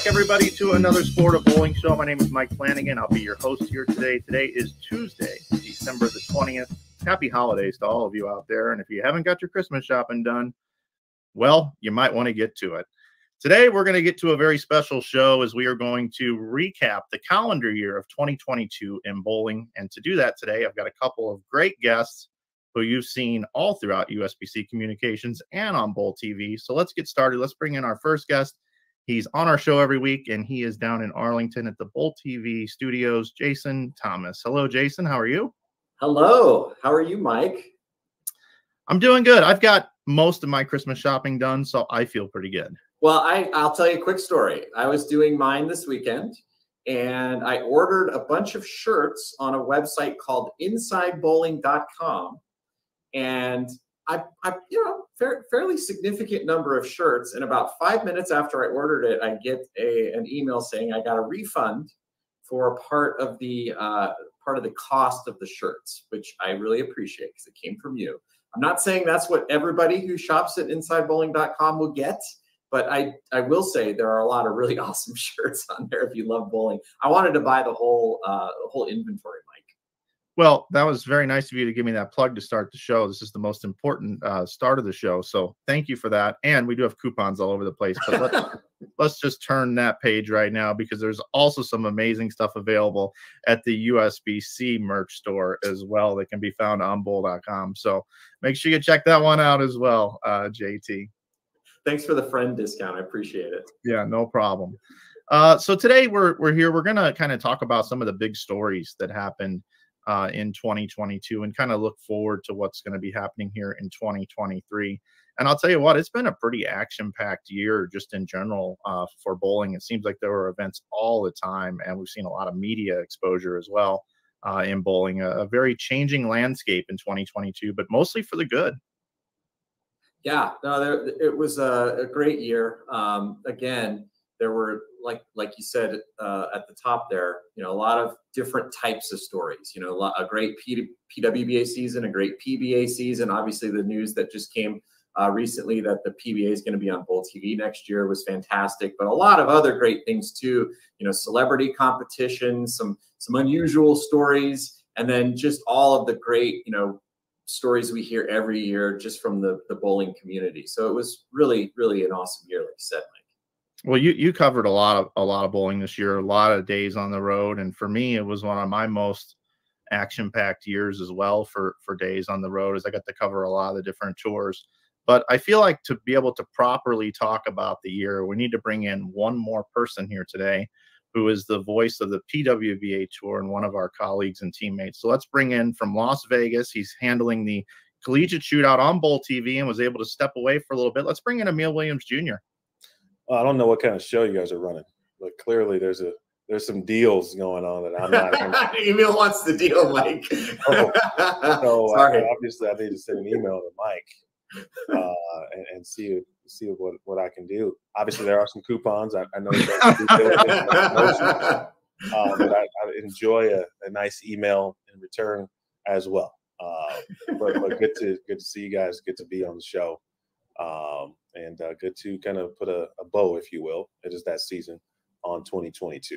back, everybody, to another Sport of Bowling show. My name is Mike Flanagan. I'll be your host here today. Today is Tuesday, December the 20th. Happy holidays to all of you out there. And if you haven't got your Christmas shopping done, well, you might want to get to it. Today, we're going to get to a very special show as we are going to recap the calendar year of 2022 in bowling. And to do that today, I've got a couple of great guests who you've seen all throughout USBC Communications and on Bowl TV. So let's get started. Let's bring in our first guest. He's on our show every week, and he is down in Arlington at the Bowl TV studios. Jason Thomas. Hello, Jason. How are you? Hello. How are you, Mike? I'm doing good. I've got most of my Christmas shopping done, so I feel pretty good. Well, I, I'll tell you a quick story. I was doing mine this weekend, and I ordered a bunch of shirts on a website called InsideBowling.com, and I, I you know, fair, fairly significant number of shirts. And about five minutes after I ordered it, I get a an email saying I got a refund for part of the uh, part of the cost of the shirts, which I really appreciate because it came from you. I'm not saying that's what everybody who shops at InsideBowling.com will get, but I I will say there are a lot of really awesome shirts on there if you love bowling. I wanted to buy the whole uh, whole inventory. Well, that was very nice of you to give me that plug to start the show. This is the most important uh, start of the show, so thank you for that. And we do have coupons all over the place, but let's, let's just turn that page right now because there's also some amazing stuff available at the USBC merch store as well that can be found on bowl.com. So make sure you check that one out as well, uh, JT. Thanks for the friend discount. I appreciate it. Yeah, no problem. Uh, so today we're we're here. We're gonna kind of talk about some of the big stories that happened uh, in 2022 and kind of look forward to what's going to be happening here in 2023. And I'll tell you what, it's been a pretty action-packed year just in general uh, for bowling. It seems like there were events all the time, and we've seen a lot of media exposure as well uh, in bowling. A, a very changing landscape in 2022, but mostly for the good. Yeah, no, there, it was a, a great year. Um, again, there were like like you said uh, at the top there, you know, a lot of different types of stories. You know, a, great P, PWBA season, a great PBA season. Obviously, the news that just came uh, recently that the PBA is going to be on Bowl TV next year was fantastic. But a lot of other great things too. You know, celebrity competitions, some some unusual stories, and then just all of the great you know stories we hear every year just from the the bowling community. So it was really really an awesome year, like you said, Mike. Well, you you covered a lot of a lot of bowling this year, a lot of days on the road, and for me, it was one of my most action-packed years as well for for days on the road, as I got to cover a lot of the different tours. But I feel like to be able to properly talk about the year, we need to bring in one more person here today, who is the voice of the PWBA tour and one of our colleagues and teammates. So let's bring in from Las Vegas. He's handling the collegiate shootout on Bowl TV and was able to step away for a little bit. Let's bring in Emil Williams Jr. I don't know what kind of show you guys are running, but clearly there's a there's some deals going on that I'm not. Emil wants the deal, Mike. oh, so Sorry. I, obviously, I need to send an email to Mike uh, and, and, see see what what I can do. Obviously, there are some coupons. I, I know you guys uh, but I, I enjoy a, a, nice email in return as well. Uh, but, but good to good to see you guys. Good to be on the show. Um, and uh, good to kind of put a, a, bow, if you will. It is that season on 2022.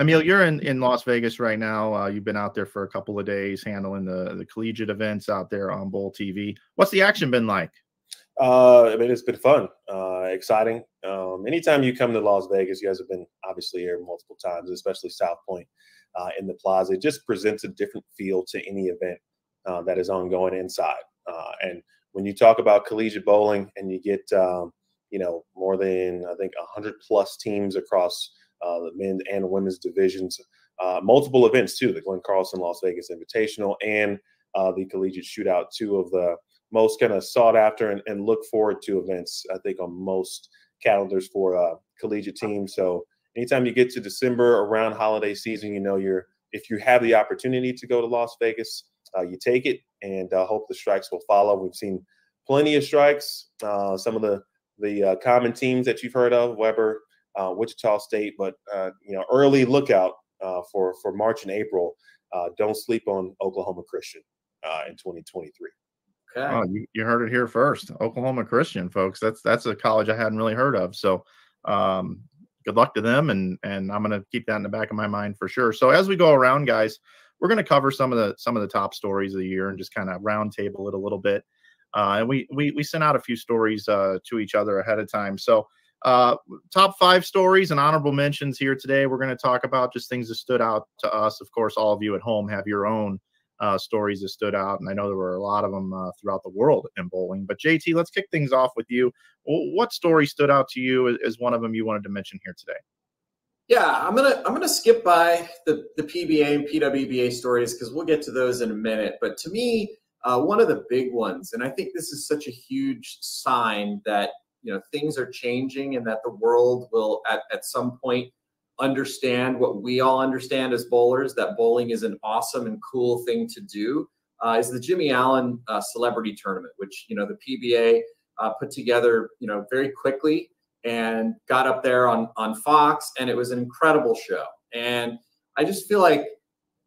Emil, you're in, in Las Vegas right now. Uh, you've been out there for a couple of days handling the, the collegiate events out there on Bowl TV. What's the action been like? Uh, I mean, it's been fun, uh, exciting. Um, anytime you come to Las Vegas, you guys have been obviously here multiple times, especially South Point uh, in the plaza. It just presents a different feel to any event uh, that is ongoing inside. Uh, and when you talk about collegiate bowling and you get um, you know more than I think 100 plus teams across uh, the men and women's divisions, uh, multiple events too, the Glenn Carlson Las Vegas Invitational and uh, the Collegiate Shootout, two of the most kind of sought after and, and, look forward to events I think on most calendars for uh, collegiate teams. So anytime you get to December around holiday season, you know you're if you have the opportunity to go to Las Vegas, uh, you take it and uh, hope the strikes will follow. We've seen plenty of strikes. Uh, some of the the uh, common teams that you've heard of, Webber, uh, Wichita State, but uh, you know, early lookout for for March and April. don't sleep on Oklahoma Christian in 2023. Okay. Oh, you, you, heard it here first. Oklahoma Christian, folks. That's that's a college I hadn't really heard of. So um, good luck to them, and and I'm gonna keep that in the back of my mind for sure. So as we go around, guys, we're gonna cover some of the some of the top stories of the year and just kind of roundtable it a little bit. Uh, and we we we sent out a few stories uh, to each other ahead of time. So uh, top five stories and honorable mentions here today. We're going to talk about just things that stood out to us. Of course, all of you at home have your own uh, stories that stood out, and I know there were a lot of them uh, throughout the world in bowling. But JT, let's kick things off with you. What story stood out to you as one of them you wanted to mention here today? Yeah, I'm gonna I'm gonna skip by the the PBA and PWBA stories because we'll get to those in a minute. But to me, uh, one of the big ones, and I think this is such a huge sign that you know things are changing and that the world will at, at some point understand what we all understand as bowlers that bowling is an awesome and cool thing to do uh, is the Jimmy Allen uh, Celebrity Tournament, which you know the PBA uh, put together you know very quickly and got up there on on Fox, and it was an incredible show. And I just feel like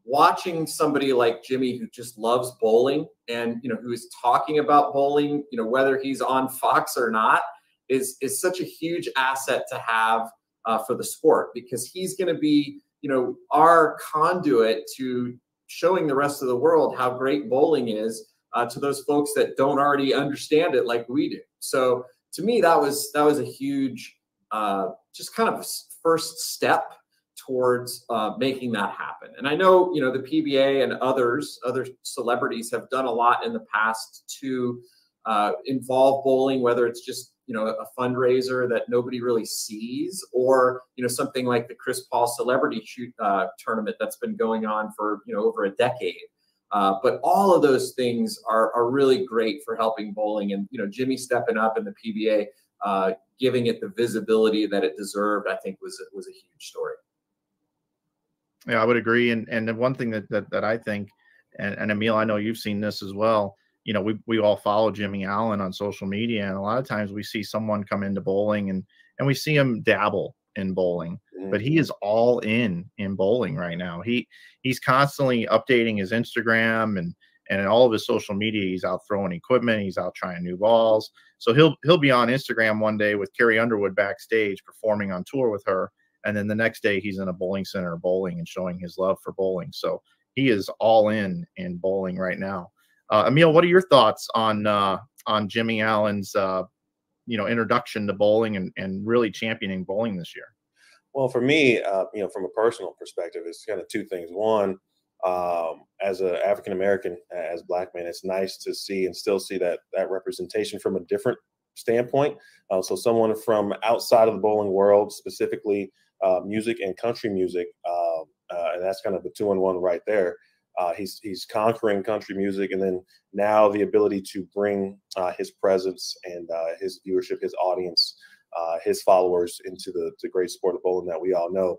watching somebody like Jimmy who just loves bowling and you know who is talking about bowling, you know whether he's on Fox or not, is is such a huge asset to have uh, for the sport because he's going to be you know our conduit to showing the rest of the world how great bowling is uh, to those folks that don't already understand it like we do. So to me, that was that was a huge uh, just kind of first step towards uh, making that happen. And I know you know the PBA and others, other celebrities have done a lot in the past to uh, involve bowling, whether it's just you know a fundraiser that nobody really sees or you know something like the chris paul celebrity shoot uh, tournament that's been going on for you know over a decade uh, but all of those things are, are really great for helping bowling. And you know jimmy stepping up in the pba uh, giving it the visibility that it deserved i think was was a huge story. Yeah i would agree. And and the one thing that that, that i think and, and emil i know you've seen this as well. You know, we, we all follow Jimmy Allen on social media, and a lot of times we see someone come into bowling and and we see him dabble in bowling, mm-hmm. but he mm-hmm. is all in in bowling right now. He he's constantly updating his Instagram and and all of his social media. He's out throwing equipment. He's out trying new balls. So he'll he'll be on Instagram one day with Carrie Underwood backstage performing on tour with her, and then the next day he's in a bowling center bowling and showing his love for bowling. So he is all in in bowling right now. Uh, Emil, what are your thoughts on uh, on Jimmy Allen's uh, you know introduction to bowling and, and really championing bowling this year? Well, for me, uh, you know, from a personal perspective, it's kind of two things. One, um, as an African American, as black man, it's nice to see and still see that that representation from a different standpoint. Uh, so, someone from outside of the bowling world, specifically uh, music and country music, um, uh, and that's kind of the two in one right there. Uh, he's he's conquering country music, and then now the ability to bring uh, his presence and uh, his viewership, his audience, uh, his followers into the, the great sport of bowling that we all know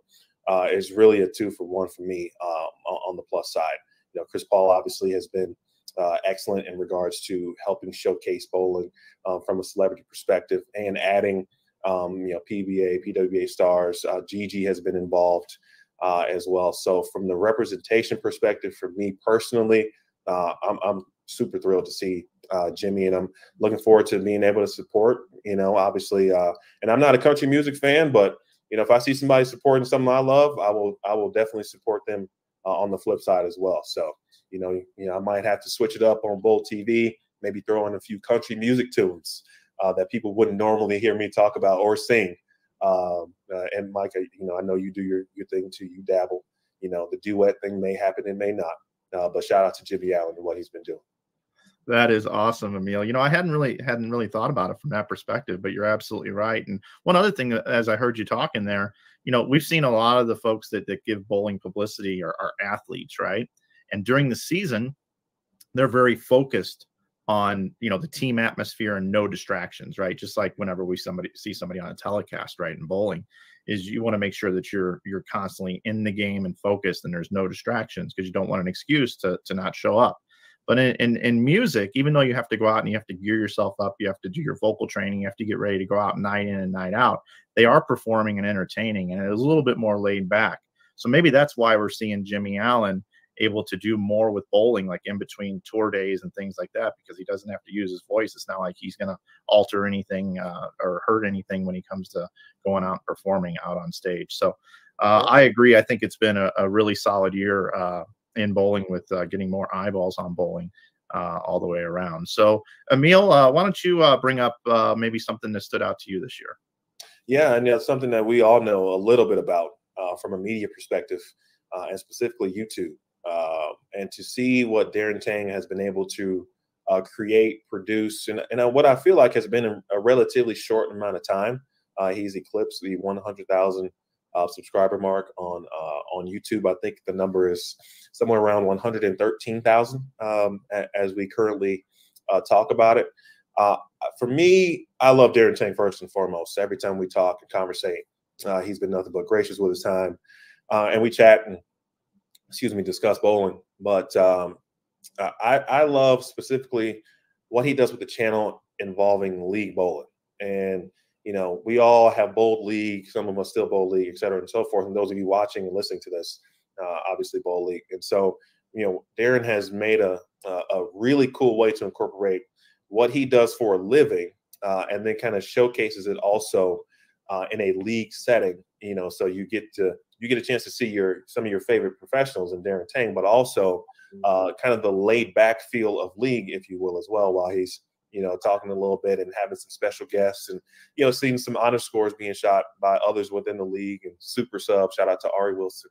uh, is really a two for one for me um, on the plus side. You know, Chris Paul obviously has been uh, excellent in regards to helping showcase bowling um, from a celebrity perspective and adding, um, you know, PBA, PWA stars. Gigi has been involved uh, as well. So from the representation perspective, for me personally, uh, I'm, I'm, super thrilled to see uh, Jimmy, and I'm looking forward to being able to support. You know, obviously, uh, and I'm not a country music fan, but you know, if I see somebody supporting something I love, I will I will definitely support them uh, on the flip side as well. So you know, you know, I might have to switch it up on Bowl TV, maybe throw in a few country music tunes uh, that people wouldn't normally hear me talk about or sing. Um, uh, and Mike, you know, I know you do your, your thing too. You dabble. You know, the duet thing may happen, it may not. Uh, but shout out to Jimmy Allen and what he's been doing. That is awesome, Emil. You know, I hadn't really hadn't really thought about it from that perspective, but you're absolutely right. And one other thing, uh, as I heard you talking there, you know, we've seen a lot of the folks that that give bowling publicity are, are athletes, right? And during the season, they're very focused on you know the team atmosphere and no distractions right? Just like whenever we somebody see somebody on a telecast right in bowling is you want to make sure that you're you're constantly in the game and focused and there's no distractions because you don't want an excuse to to not show up. But in, in, in music even though you have to go out and you have to gear yourself up you have to do your vocal training you have to get ready to go out night in and night out they are performing and entertaining and it's a little bit more laid back. So maybe that's why we're seeing jimmy allen able to do more with bowling, like in between tour days and things like that, because he doesn't have to use his voice. It's not like he's going to alter anything uh, or hurt anything when he comes to going out and performing out on stage. So uh, I agree. I think it's been a, a really solid year uh, in bowling with uh, getting more eyeballs on bowling. Uh, all the way around. So, Emil, uh, why don't you bring up maybe something that stood out to you this year? Yeah, and it's something that we all know a little bit about from a media perspective, and specifically YouTube. Uh, and to see what Darren Tang has been able to uh, create, produce, and, and uh, what I feel like has been a, a relatively short amount of time. Uh, he's eclipsed the 100,000 uh, subscriber mark on on YouTube. I think the number is somewhere around 113,000 um, as we currently talk about it. for me, I love Darren Tang first and foremost. Every time we talk and conversate, he's been nothing but gracious with his time, and we chat and excuse me, discuss bowling. But um, I, I love specifically what he does with the channel involving league bowling. And, you know, we all have bowled league, some of us still bowl league, et cetera, and so forth. And those of you watching and listening to this, uh, obviously bowl league. And so, you know, Darren has made a, a, a really cool way to incorporate what he does for a living uh, and then kind of showcases it also uh, in a league setting, you know, so you get to you get a chance to see your some of your favorite professionals in Darren Tang, but also uh, mm-hmm. kind of the laid back feel of league, if you will, as well, while he's you know talking a little bit and having some special guests and you know seeing some honor scores being shot by others within the league and super sub. Shout out to Ari Wilson.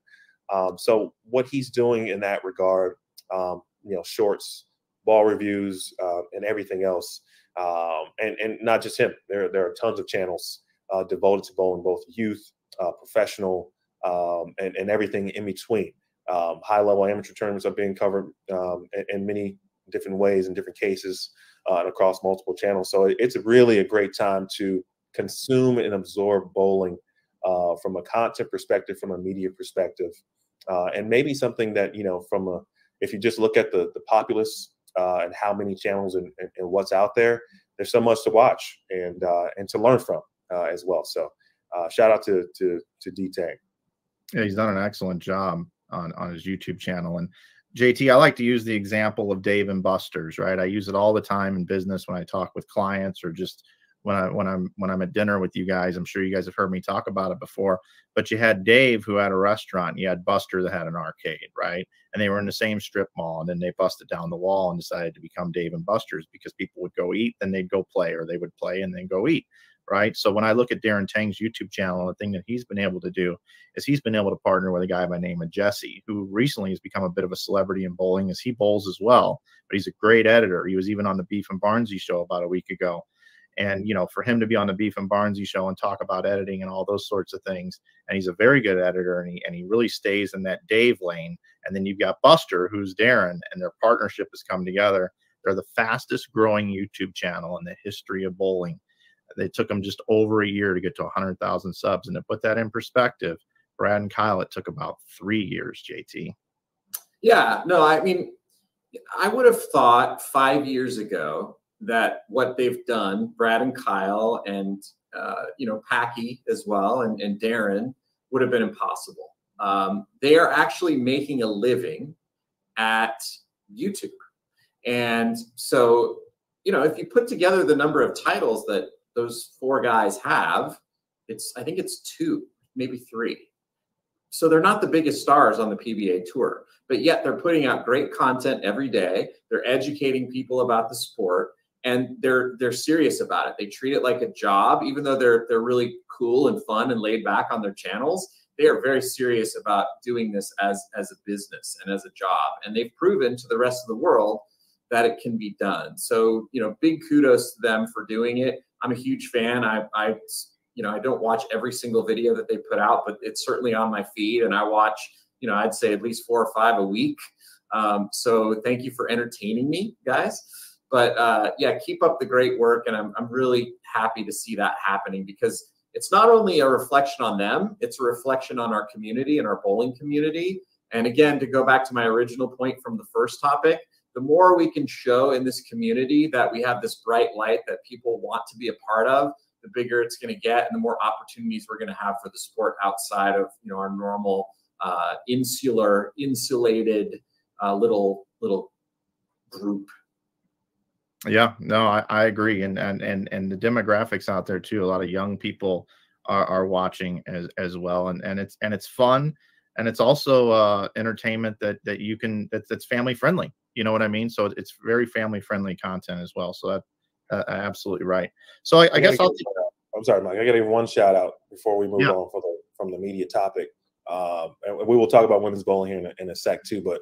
Um, so what he's doing in that regard, um, you know, shorts, ball reviews, uh, and everything else, um, and and not just him. There there are tons of channels uh, devoted to bowling, both youth, uh, professional, um, and, and everything in between. Um, high level amateur tournaments are being covered um, in, in, many different ways in different cases uh, and across multiple channels. So it's really a great time to consume and absorb bowling uh, from a content perspective, from a media perspective, uh, and maybe something that you know from a if you just look at the the populace uh, and how many channels and, and, and, what's out there, there's so much to watch and uh, and to learn from Uh, as well. So uh, shout out to to to D Tang. Yeah, he's done an excellent job on on his YouTube channel. And JT, I like to use the example of Dave and Buster's, right? I use it all the time in business when I talk with clients or just when I when I'm when I'm at dinner with you guys. I'm sure you guys have heard me talk about it before. But you had Dave who had a restaurant, you had Buster that had an arcade, right? And they were in the same strip mall, and then they busted down the wall and decided to become Dave and Buster's because people would go eat, then they'd go play, or they would play and then go eat right? So when I look at Darren Tang's YouTube channel, the thing that he's been able to do is he's been able to partner with a guy by name of Jesse, who recently has become a bit of a celebrity in bowling as he bowls as well. But he's a great editor. He was even on the Beef and Barnsey show about a week ago. And you know, for him to be on the Beef and Barnsey show and talk about editing and all those sorts of things, and he's a very good editor, and he and he really stays in that Dave lane. And then you've got Buster, who's Darren, and their partnership has come together. They're the fastest growing YouTube channel in the history of bowling they took them just over a year to get to 100,000 subs. And to put that in perspective, Brad and Kyle, it took about three years, JT. Yeah, no, I mean, I would have thought five years ago that what they've done, Brad and Kyle, and uh, you know Packy as well, and, and Darren, would have been impossible. Um, they are actually making a living at YouTube, and so you know if you put together the number of titles that those four guys have, it's I think it's two, maybe three. So they're not the biggest stars on the PBA tour, but yet they're putting out great content every day. They're educating people about the sport and they're they're serious about it. They treat it like a job, even though they're they're really cool and fun and laid back on their channels. They are very serious about doing this as as a business and as a job, and they've proven to the rest of the world that it can be done. So you know, big kudos to them for doing it. I'm a huge fan. I, I, you know, I don't watch every single video that they put out, but it's certainly on my feed, and I watch, you know, I'd say at least four or five a week. Um, so thank you for entertaining me, guys. But uh, yeah, keep up the great work, and I'm I'm really happy to see that happening because it's not only a reflection on them, it's a reflection on our community and our bowling community. And again, to go back to my original point from the first topic, the more we can show in this community that we have this bright light that people want to be a part of, the bigger it's going to get, and the more opportunities we're going to have for the sport outside of you know our normal uh, insular, insulated uh, little little group. Yeah, no, I, I agree, and and and and the demographics out there too. A lot of young people are, are watching as as well, and and it's and it's fun, and it's also uh, entertainment that that you can that, that's family friendly. You know what I mean? So it's very family friendly content as well. So that uh, absolutely right. So I, I, I guess I'll. I'm sorry, Mike. I got to give one shout out before we move yeah. on for the from the media topic. Um, and we will talk about women's bowling here in a, in a sec too. But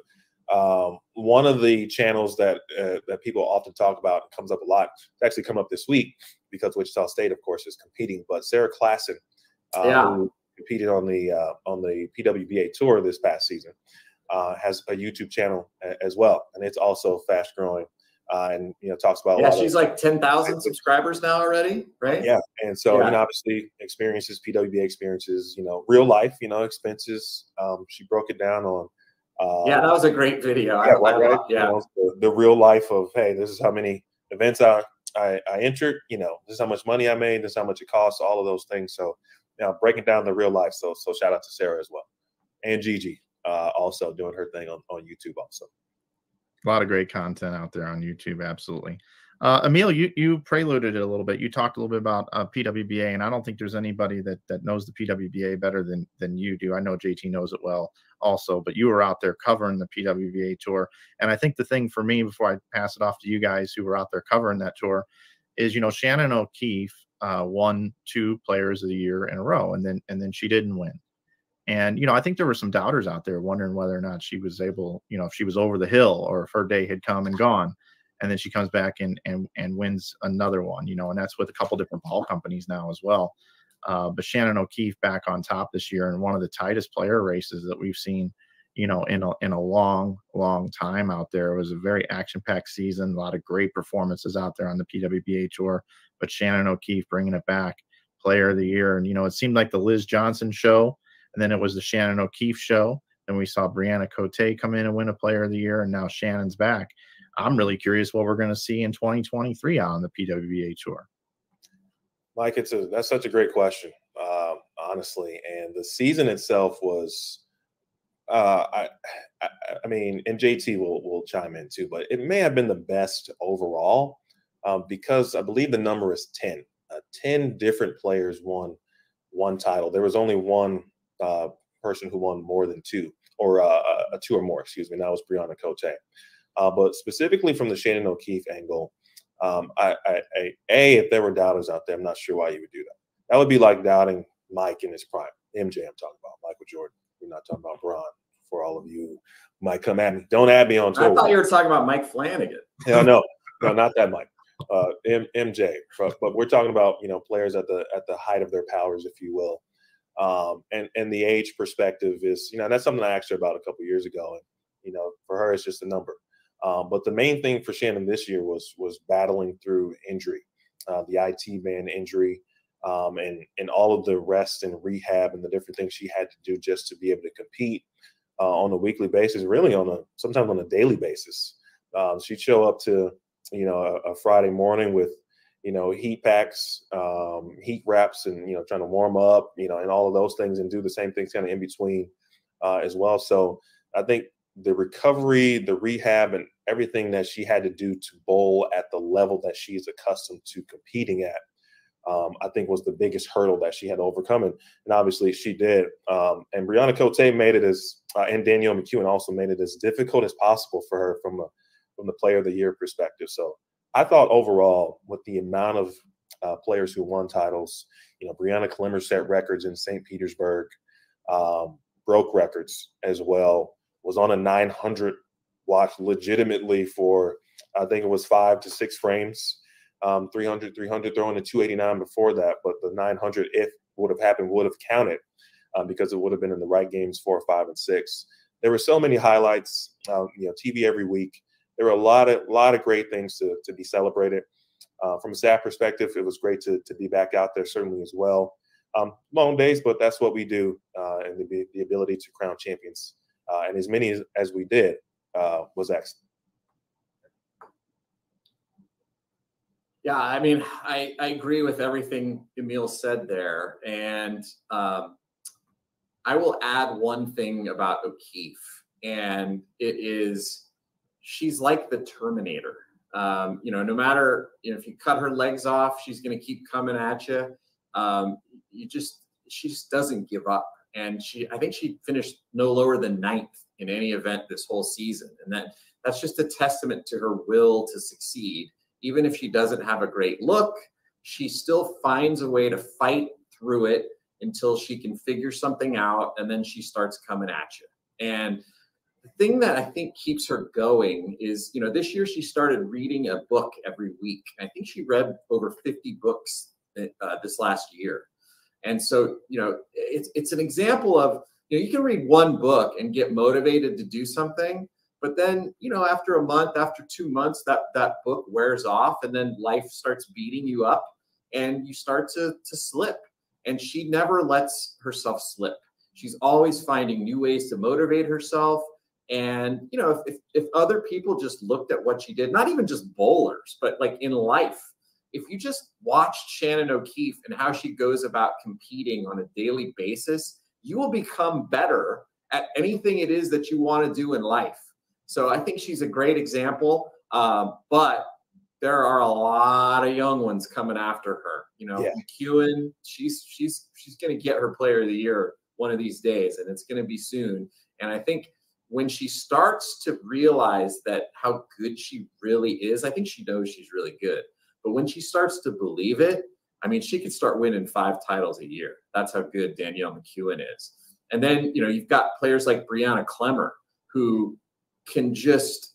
um, one of the channels that uh, that people often talk about comes up a lot. It's actually come up this week because Wichita State, of course, is competing. But Sarah Klassen, uh, yeah. who competed on the uh, on the PWBA tour this past season, uh, has a YouTube channel as well, and it's also fast growing. Uh, and you know talks about yeah she's of, like 10,000 subscribers now already right yeah and so yeah. and obviously experiences PWBA experiences you know real life you know expenses um, she broke it down on uh, yeah that was a great video yeah, I, right, right? yeah. You know, the, the, real life of hey this is how many events I, I I entered you know this is how much money I made this is how much it costs all of those things so you know breaking down the real life so so shout out to Sarah as well and Gigi uh, also doing her thing on, on YouTube also a lot of great content out there on YouTube. Absolutely. Uh, Emil, you you preluded it a little bit. You talked a little bit about uh, PWBA, and I don't think there's anybody that that knows the PWBA better than than you do. I know JT knows it well, also, but you were out there covering the PWBA tour, and I think the thing for me before I pass it off to you guys who were out there covering that tour is, you know, Shannon O'Keefe uh, won two Players of the Year in a row, and then and then she didn't win. And, you know, I think there were some doubters out there wondering whether or not she was able, you know, if she was over the hill or if her day had come and gone. And then she comes back and and and wins another one, you know, and that's with a couple different ball companies now as well. Uh, but Shannon O'Keefe back on top this year in one of the tightest player races that we've seen, you know, in a in a long, long time out there. It was a very action-packed season, a lot of great performances out there on the PWBA tour. But Shannon O'Keefe bringing it back, player of the year, and you know, it seemed like the Liz Johnson show and then it was the Shannon O'Keefe show. Then we saw Bryanna Cote come in and win a player of the year. And now Shannon's back. I'm really curious what we're going to see in 2023 on the PWBA tour. Mike, it's a that's such a great question, uh, honestly. And the season itself was, uh, I, I, I, mean, and JT will will chime in too, but it may have been the best overall um, because I believe the number is ten. Uh, ten different players won one title. There was only one uh, person who won more than two or uh, a two or more, excuse me. And that was Bryanna Cote. Uh, but specifically from the Shannon O'Keefe angle, um, I, I, I, a if there were doubters out there, I'm not sure why you would do that. That would be like doubting Mike in his prime. MJ, I'm talking about Michael Jordan. We're not talking about Bron. For all of you might come at me, don't add me on Twitter. I thought you were talking about Mike Flanagan. no, no, no, not that Mike. Uh, M- MJ. But, but we're talking about you know players at the at the height of their powers, if you will. Um, and and the age perspective is, you know, that's something I asked her about a couple years ago, and you know, for her it's just a number. Um, but the main thing for Shannon this year was was battling through injury, uh, the IT band injury, um, and and all of the rest and rehab and the different things she had to do just to be able to compete uh, on a weekly basis, really on a sometimes on a daily basis. Um, she'd show up to you know a, a Friday morning with you know, heat packs, um, heat wraps, and you know, trying to warm up, you know, and all of those things, and do the same things kind of in between uh, as well. So I think the recovery, the rehab, and everything that she had to do to bowl at the level that she's accustomed to competing at, um, I think was the biggest hurdle that she had to overcome. And, and obviously she did. Um, and Bryanna Cote made it as, uh, and Danielle McEwan also made it as difficult as possible for her from a, from the player of the year perspective. So I thought overall, with the amount of uh, players who won titles, you know, Breanna Clemmer set records in St. Petersburg, um, broke records as well, was on a 900 watch legitimately for, I think it was five to six frames, um, 300, 300, throwing a 289 before that. But the 900, if would have happened, would have counted um, because it would have been in the right games four, five, and six. There were so many highlights, um, you know, TV every week there were a lot of lot of great things to, to be celebrated. Uh, from a staff perspective, it was great to, to be back out there certainly as well. Um, long days, but that's what we do, uh, and the, the ability to crown champions, uh, and as many as, as we did uh, was excellent. Yeah, I mean, I, I agree with everything Emil said there, and um, I will add one thing about O'Keefe and it is she's like the Terminator. Um, you know, no matter you know if you cut her legs off, she's going to keep coming at you. Um, you just she just doesn't give up, and she I think she finished no lower than ninth in any event this whole season, and that that's just a testament to her will to succeed. Even if she doesn't have a great look, she still finds a way to fight through it until she can figure something out, and then she starts coming at you. And the thing that I think keeps her going is, you know, this year she started reading a book every week. I think she read over 50 books uh, this last year. And so, you know, it's it's an example of, you know, you can read one book and get motivated to do something, but then, you know, after a month, after two months, that that book wears off and then life starts beating you up and you start to to slip. And she never lets herself slip. She's always finding new ways to motivate herself and you know, if, if, if other people just looked at what she did, not even just bowlers, but like in life, if you just watched Shannon O'Keefe and how she goes about competing on a daily basis, you will become better at anything it is that you want to do in life. So I think she's a great example. Uh, but there are a lot of young ones coming after her. You know, yeah. McEwan, she's she's she's going to get her Player of the Year one of these days, and it's going to be soon. And I think when she starts to realize that how good she really is, I think she knows she's really good. But when she starts to believe it, I mean, she could start winning five titles a year. That's how good Danielle McEwan is. And then, you know, you've got players like Breanna Clemmer who can just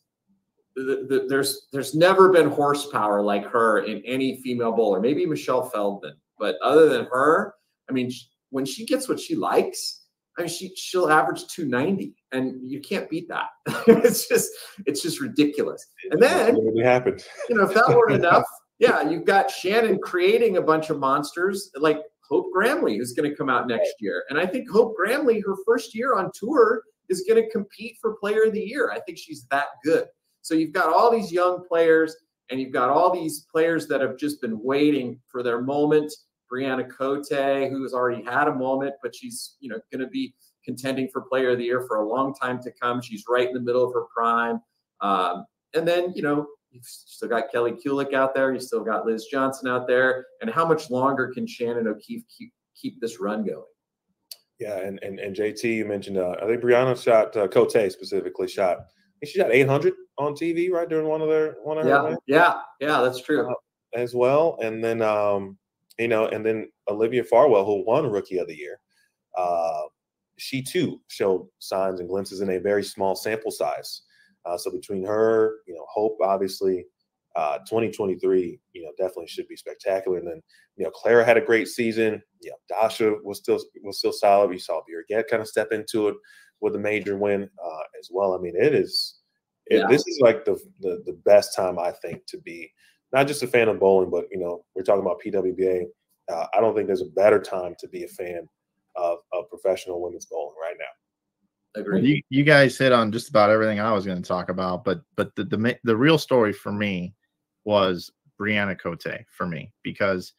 the, the, there's there's never been horsepower like her in any female bowler. Maybe Michelle Feldman, but other than her, I mean, when she gets what she likes, I mean, she she'll average 290, and you can't beat that. it's just it's just ridiculous. And then it happened. You know, if that weren't enough, yeah, you've got Shannon creating a bunch of monsters like Hope Gramley, who's going to come out next year. And I think Hope Gramley, her first year on tour, is going to compete for Player of the Year. I think she's that good. So you've got all these young players, and you've got all these players that have just been waiting for their moment Bryanna Cote, who has already had a moment, but she's you know going to be contending for Player of the Year for a long time to come. She's right in the middle of her prime. Um, and then you know you've still got Kelly Kulick out there. You still got Liz Johnson out there. And how much longer can Shannon O'Keefe keep keep this run going? Yeah, and and, and JT, you mentioned uh, I think Bryanna shot uh, Cote specifically shot. I think she shot 800 on TV right during one of their one of yeah, her yeah, yeah, that's true uh, as well. And then um, you know, and then Olivia Farwell, who won Rookie of the Year, uh, she too showed signs and glimpses in a very small sample size. Uh, so between her, you know, Hope, obviously, uh, 2023, you know, definitely should be spectacular. And then, you know, Clara had a great season. You know, Dasha was still was still solid. We saw Birgit kind of step into it with a major win uh, as well. I mean, it is. It, yeah. This is like the, the the best time I think to be not just a fan of bowling, but you know, we're talking about PWBA. Uh, I don't think there's a better time to be a fan of, of professional women's bowling right now. Agree. You, you guys hit on just about everything I was going to talk about, but but the, the the real story for me was Bryanna Cote for me because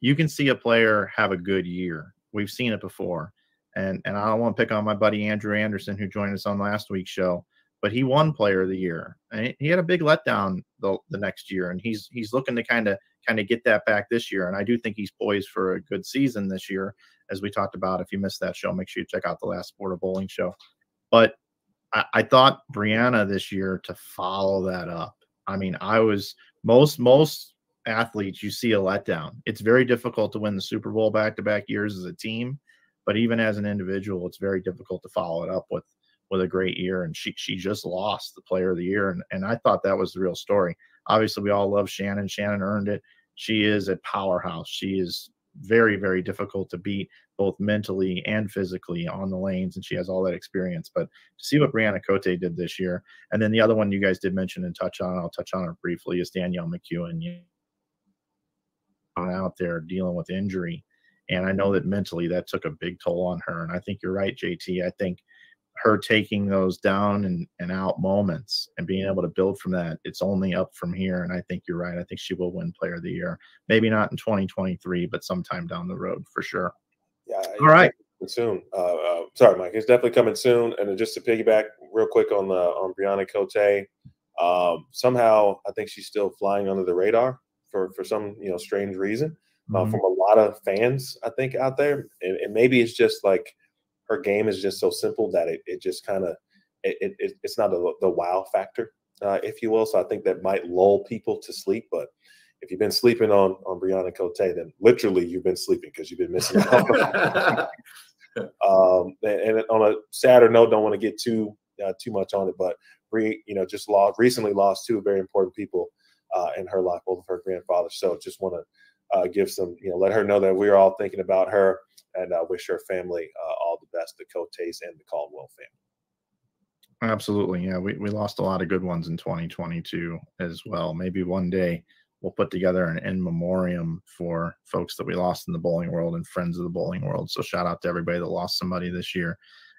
you can see a player have a good year. We've seen it before, and and I don't want to pick on my buddy Andrew Anderson who joined us on last week's show but he won player of the year and he had a big letdown the, the next year and he's he's looking to kind of kind of get that back this year and i do think he's poised for a good season this year as we talked about if you missed that show make sure you check out the last sport of bowling show but I, I thought bryanna this year to follow that up i mean i was most most athletes you see a letdown it's very difficult to win the super bowl back to back years as a team but even as an individual it's very difficult to follow it up with with a great year, and she she just lost the Player of the Year, and and I thought that was the real story. Obviously, we all love Shannon. Shannon earned it. She is a powerhouse. She is very very difficult to beat both mentally and physically on the lanes, and she has all that experience. But to see what Bryanna Cote did this year, and then the other one you guys did mention and touch on, I'll touch on it briefly, is Danielle McEwan. Out there dealing with injury. And I know that mentally that took a big toll on her. And I think you're right, JT. I think her taking those down and, and out moments and being able to build from that, it's only up from here. And I think you're right. I think she will win player of the year. Maybe not in 2023, but sometime down the road for sure. Yeah. All right. soon. Uh, uh, sorry, Mike. It's definitely coming soon. And just to piggyback real quick on the on Bryanna Cote, um, somehow I think she's still flying under the radar for for some you know strange reason uh, mm-hmm. from a lot of fans I think out there, and, and, maybe it's just like her game is just so simple that it, it just kind of it, it, it's not a, the wow factor, uh, if you will. So I think that might lull people to sleep, but if you've been sleeping on on Bryanna Cote, then literally you've been sleeping because you've been missing out. um, and, on a sadder note, don't want to get too uh, too much on it, but Bree, you know, just lost recently lost two very important people uh, in her life, both of her grandfathers. So just want to uh, give some, you know, let her know that we're all thinking about her and uh, wish her family uh, all the best, the Cotes and the Caldwell family. Absolutely. Yeah. We, we lost a lot of good ones in 2022 as well. Maybe one day we'll put together an in memoriam for folks that we lost in the bowling world and friends of the bowling world. So shout out to everybody that lost somebody this year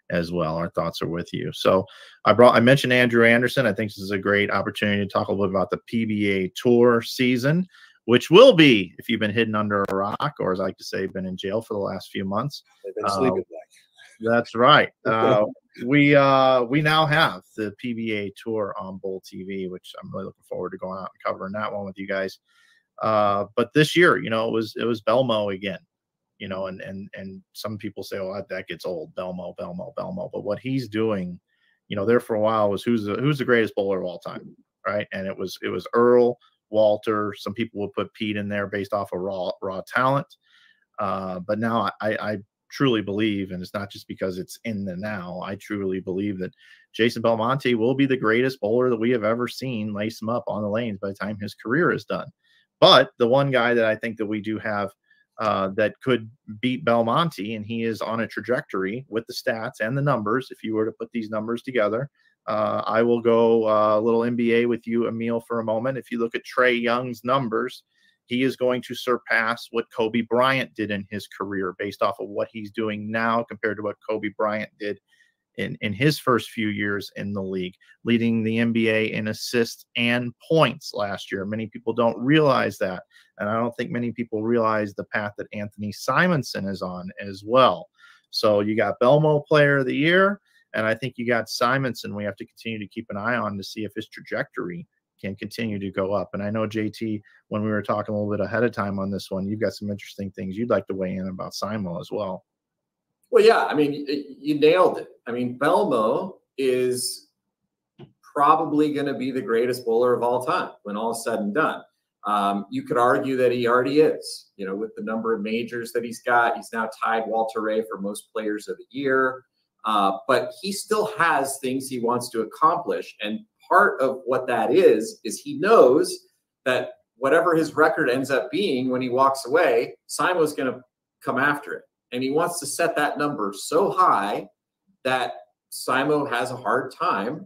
as well. Our thoughts are with you. So I brought I mentioned Andrew Anderson. I think this is a great opportunity to talk a little bit about the PBA Tour season, which will be if you've been hidden under a rock, or as I like to say, been in jail for the last few months. They've been sleeping uh, That's right. Uh, we uh, we now have the PBA Tour on Bowl TV, which I'm really looking forward to going out and covering that one with you guys. Uh, but this year, you know, it was it was Belmo again, you know, and and and some people say, oh, that gets old, Belmo, Belmo, Belmo. But what he's doing, you know, there for a while was who's the who's the greatest bowler of all time, right? And it was it was Earl, Walter. Some people would put Pete in there based off of raw raw talent. Uh, but now I, I truly believe, and it's not just because it's in the now, I truly believe that Jason Belmonte will be the greatest bowler that we have ever seen lace him up on the lanes by the time his career is done. But the one guy that I think that we do have uh, that could beat Belmonte, and he is on a trajectory with the stats and the numbers. If you were to put these numbers together, uh, I will go uh, a little NBA with you, Emil, for a moment. If you look at Trae Young's numbers, he is going to surpass what Kobe Bryant did in his career based off of what he's doing now compared to what Kobe Bryant did in, in his first few years in the league, leading the NBA in assists and points last year. Many people don't realize that. And I don't think many people realize the path that Anthony Simonsen is on as well. So you got Belmo player of the year. And I think you got Simonsen. We have to continue to keep an eye on to see if his trajectory can continue to go up. And I know JT, when we were talking a little bit ahead of time on this one, you've got some interesting things you'd like to weigh in about Simo as well. Well, yeah, I mean, you nailed it. I mean, Belmo is probably going to be the greatest bowler of all time when all is said and done. Um, you could argue that he already is, you know, with the number of majors that he's got. He's now tied Walter Ray for most players of the year. Uh, but he still has things he wants to accomplish. And part of what that is is he knows that whatever his record ends up being when he walks away, Simo's going to come after it, and he wants to set that number so high that Simo has a hard time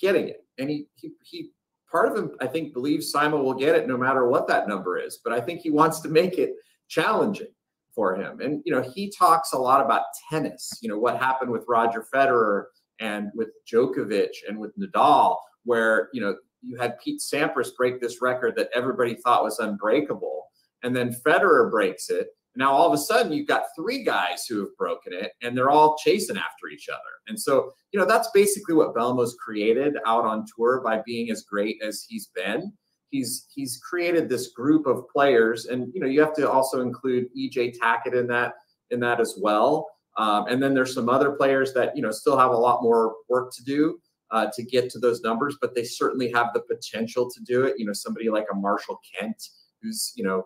getting it. And he he, he part of him I think believes Simo will get it no matter what that number is, but I think he wants to make it challenging for him. And you know, he talks a lot about tennis. You know, what happened with Roger Federer and with Djokovic and with Nadal where you know you had Pete Sampras break this record that everybody thought was unbreakable, and then Federer breaks it. Now all of a sudden you've got three guys who have broken it, and they're all chasing after each other. And so you know that's basically what Belmo's created out on tour by being as great as he's been. He's he's created this group of players, and you know you have to also include EJ Tackett in that in that as well. Um, and then there's some other players that you know still have a lot more work to do uh, to get to those numbers, but they certainly have the potential to do it. You know, somebody like a Marshall Kent, who's you know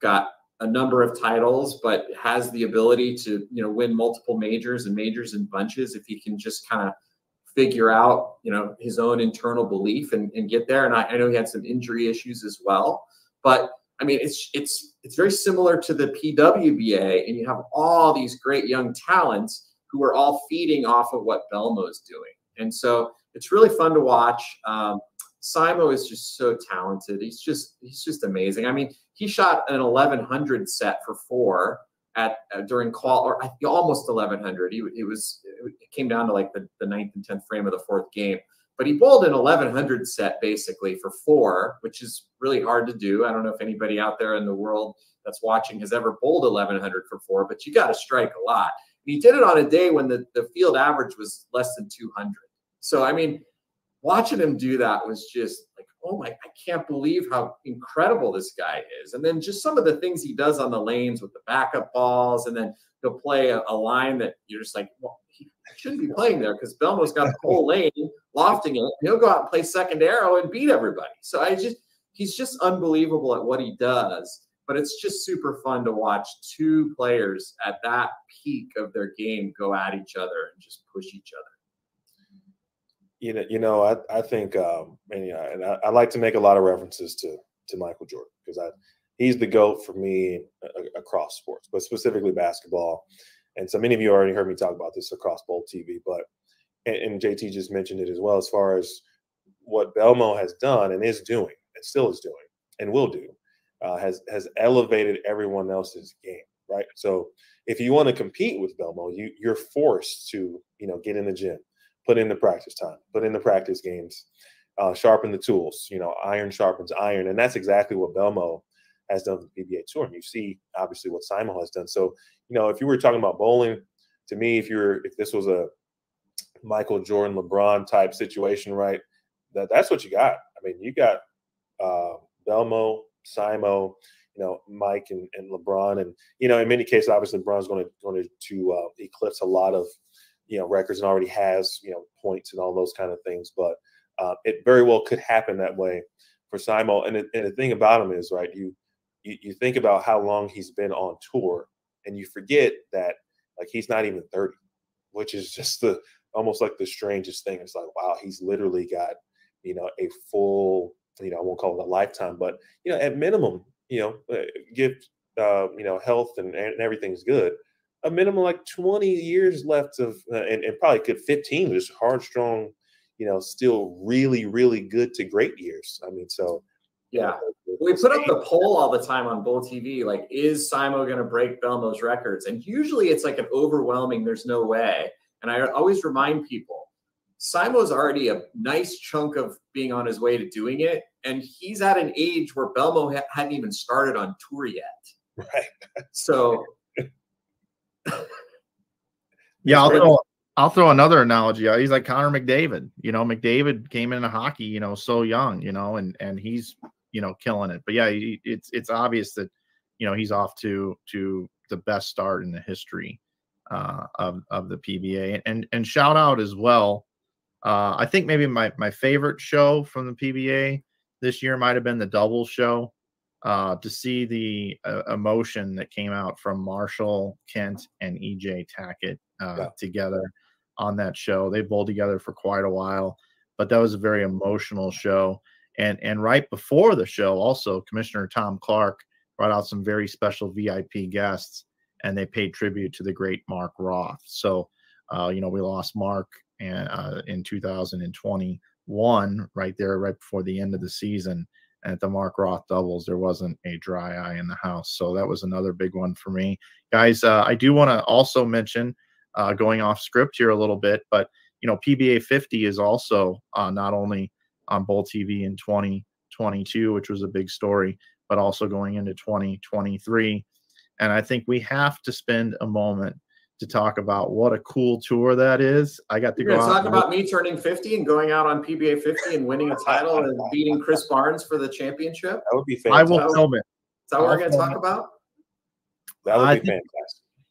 got a number of titles, but has the ability to you know win multiple majors and majors in bunches if he can just kind of figure out you know his own internal belief and, and get there. And I, I know he had some injury issues as well, but I mean it's it's it's very similar to the PWBA, and you have all these great young talents who are all feeding off of what Belmo is doing. And so it's really fun to watch. Um, Simo is just so talented. He's just he's just amazing. I mean, he shot an 1100 set for four at uh, during qual or almost 1100. He it was it came down to like the, the ninth and tenth frame of the fourth game. But he bowled an 1100 set basically for four, which is really hard to do. I don't know if anybody out there in the world that's watching has ever bowled 1100 for four, but you got to strike a lot. he did it on a day when the, the field average was less than 200. So, I mean, watching him do that was just like, oh my, I can't believe how incredible this guy is. And then just some of the things he does on the lanes with the backup balls, and then he'll play a, a line that you're just like, well, he shouldn't be playing there because Belmo's got the whole lane lofting it. He'll go out and play second arrow and beat everybody. So I just, he's just unbelievable at what he does. But it's just super fun to watch two players at that peak of their game go at each other and just push each other you know, you know, I, I think, um, and yeah, and I, I, like to make a lot of references to to Michael Jordan because I he's the goat for me across sports, but specifically basketball. And so many of you already heard me talk about this across Bowl TV, but and, and JT just mentioned it as well as far as what Belmo has done and is doing and still is doing and will do uh, has has elevated everyone else's game, right? So if you want to compete with Belmo, you you're forced to you know get in the gym put in the practice time, put in the practice games, uh, sharpen the tools. You know, iron sharpens iron, and that's exactly what Belmo has done with the PBA Tour. And you see, obviously, what Simo has done. So, you know, if you were talking about bowling, to me, if you're if this was a Michael Jordan, LeBron type situation, right? That that's what you got. I mean, you got uh, Belmo, Simo, you know, Mike and, and LeBron, and you know, in many cases, obviously, LeBron's going to going to to uh, eclipse a lot of you know records and already has you know points and all those kind of things. But uh, it very well could happen that way for Simo. And, and the thing about him is right, you, you you think about how long he's been on tour, and you forget that like he's not even thirty, which is just the almost like the strangest thing. It's like wow, he's literally got you know a full you know I won't call it a lifetime, but you know at minimum you know uh, give uh, you know health and, and everything's good a minimum like 20 years left of, uh, and, and probably could 15, just hard, strong, you know, still really, really good to great years. I mean, so. Yeah. we put up the poll all the time on Bowl TV, like, is Simo going to break Belmo's records? And usually it's like an overwhelming, there's no way. And I always remind people, Simo's already a nice chunk of being on his way to doing it. And he's at an age where Belmo ha- hadn't even started on tour yet. Right. So yeah, I'll throw, I'll throw another analogy. He's like Connor McDavid. You know, McDavid came into hockey, you know, so young, you know, and and he's you know killing it. But yeah, he, it's it's obvious that you know he's off to to the best start in the history uh, of of the PBA. And and shout out as well. Uh, I think maybe my my favorite show from the PBA this year might have been the double show uh, to see the uh, emotion that came out from Marshall Kent and EJ Tackett uh, yeah. together on that show. They bowled together for quite a while, but that was a very emotional show. And and right before the show, also Commissioner Tom Clark brought out some very special VIP guests, and they paid tribute to the great Mark Roth. So, uh, you know, we lost Mark and uh, in 2021, right there, right before the end of the season at the Mark Roth doubles, there wasn't a dry eye in the house. So that was another big one for me. Guys, uh, I do want to also mention, uh, going off script here a little bit, but, you know, PBA 50 is also uh, not only on Bowl TV in 2022, which was a big story, but also going into 2023. And I think we have to spend a moment to talk about what a cool tour that is. I got to You're go talk about me turning 50 and going out on PBA 50 and winning a title and beating Chris Barnes for the championship. That would be fantastic. I will film it. Is that what we're going to talk about? That would I be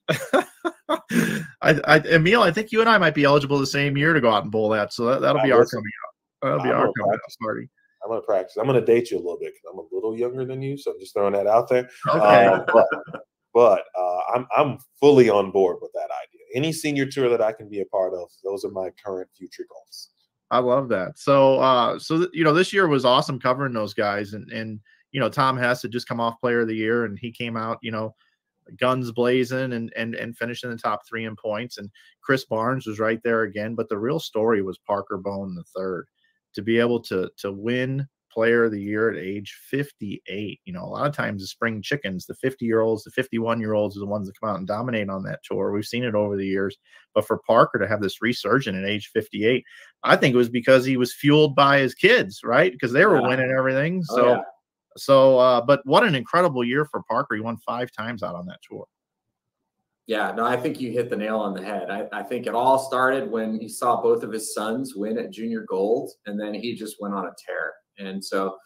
fantastic. I, I, Emil, I think you and I might be eligible the same year to go out and bowl that. So that, that'll be our coming up. That'll be I'm our coming up party. I'm gonna practice. I'm gonna date you a little bit because I'm a little younger than you, so I'm just throwing that out there. Okay. Uh, but but uh, I'm I'm fully on board with that idea. Any senior tour that I can be a part of, those are my current future goals. I love that. So uh, so th- you know, this year was awesome covering those guys, and and you know, Tom Hess had just come off Player of the Year, and he came out, you know, guns blazing and and and finishing the top three in points. And Chris Barnes was right there again. But the real story was Parker Bohn the third to be able to to win player of the year at age 58. You know, a lot of times the spring chickens, the 50 year olds, the 51 year olds are the ones that come out and dominate on that tour. We've seen it over the years. But for Parker to have this resurgence at age 58, I think it was because he was fueled by his kids, right? Because they were yeah. winning everything. Oh, so, oh, yeah. so, uh, but what an incredible year for Parker. He won five times out on that tour. Yeah, no, I think you hit the nail on the head. I, I think it all started when he saw both of his sons win at junior gold, and then he just went on a tear. And so,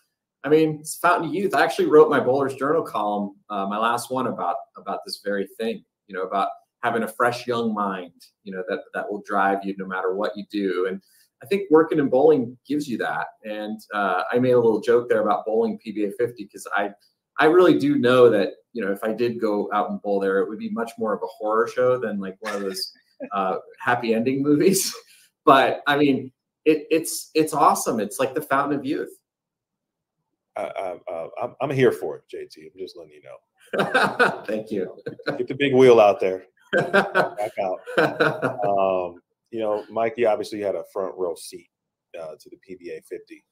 I mean, it's Fountain of Youth. I actually wrote my Bowlers Journal column, uh, my last one about about this very thing. You know, about having a fresh young mind. You know that that will drive you no matter what you do. And I think working in bowling gives you that. And uh, I made a little joke there about bowling PBA 50 because I I really do know that you know if I did go out and bowl there, it would be much more of a horror show than like one of those uh, happy ending movies. But I mean, it, it's it's awesome. It's like the fountain of youth. I, I, I'm here for it, JT. I'm just letting you know. Thank you. Get the big wheel out there. Back out. Um, you know, Mikey obviously had a front row seat uh, to the PBA 50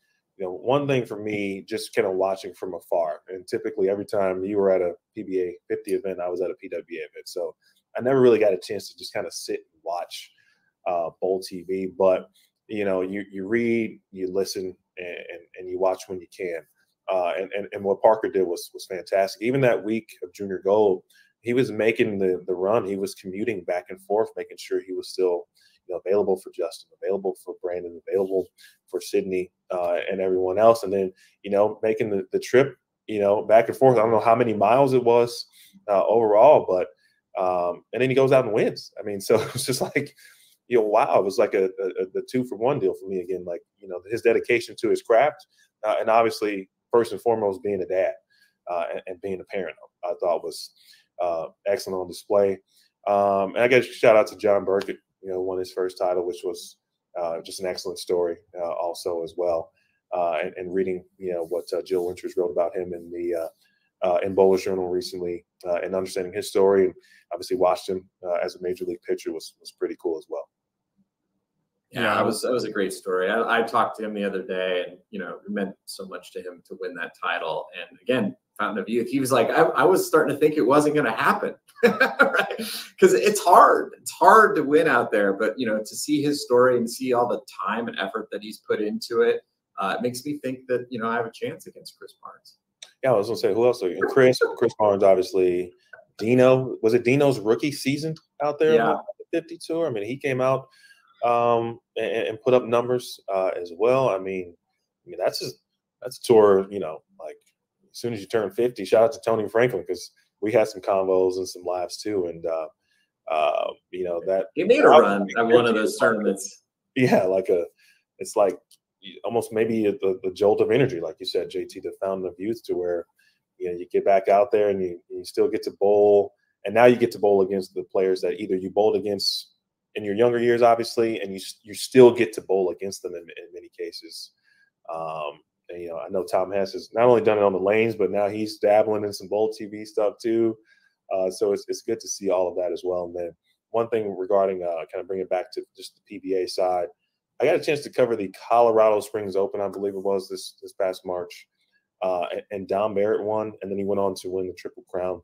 you know, one thing for me, just kind of watching from afar, and typically every time you were at a PBA 50 event, I was at a PWA event. So I never really got a chance to just kind of sit and watch uh, Bowl TV. But, you know, you, you read, you listen, and, and, and you watch when you can. Uh, and, and, and what Parker did was was fantastic. Even that week of Junior Gold, he was making the the run. He was commuting back and forth, making sure he was still you know, available for Justin, available for Brandon, available for Sydney uh, and everyone else. And then, you know, making the, the trip, you know, back and forth. I don't know how many miles it was uh, overall, but um, and then he goes out and wins. I mean, so it's just like, you know, wow, it was like a, a, a, two for one deal for me again. Like, you know, his dedication to his craft, uh, and obviously, first and foremost, being a dad uh, and, and, being a parent, I thought was uh, excellent on display. Um, and I guess shout out to John Burkett you know, won his first title, which was uh, just an excellent story, uh, also as well. Uh, and, and, reading, you know, what uh, Jill Winters wrote about him in the uh, in Bowler's Journal recently, and understanding his story, and obviously watched him as a major league pitcher was was pretty cool as well. Yeah, that was that was a great story. I, I, talked to him the other day, and you know, it meant so much to him to win that title. And again, Fountain of Youth, he was like, I, I was starting to think it wasn't going to happen, right? Because it's hard. It's hard to win out there, but you know, to see his story and see all the time and effort that he's put into it, uh, it makes me think that you know I have a chance against Chris Barnes. Yeah, I was gonna say who else? Chris, Chris Barnes, obviously. Dino was it Dino's rookie season out there? Yeah. The 50 tour. I mean, he came out um, and, and, put up numbers uh, as well. I mean, I mean that's just that's a tour. You know, like as soon as you turn 50, shout out to Tony Franklin because we had some convos and some lives too. And, uh, uh, you know, that he made a run at one of those tournaments. Yeah, like a, it's like almost maybe a, the, the jolt of energy, like you said, JT, the fountain of youth, to where, you know, you get back out there and you, you still get to bowl. And now you get to bowl against the players that either you bowled against in your younger years, obviously, and you you still get to bowl against them in, in many cases. Um, and, you know, I know Tom Hess has not only done it on the lanes, but now he's dabbling in some Bowl TV stuff too. Uh, so it's, it's good to see all of that as well. And then one thing regarding uh, kind of bring it back to just the PBA side, I got a chance to cover the Colorado Springs Open, I believe it was this this past March, uh, and, and Dom Barrett won, and then he went on to win the Triple Crown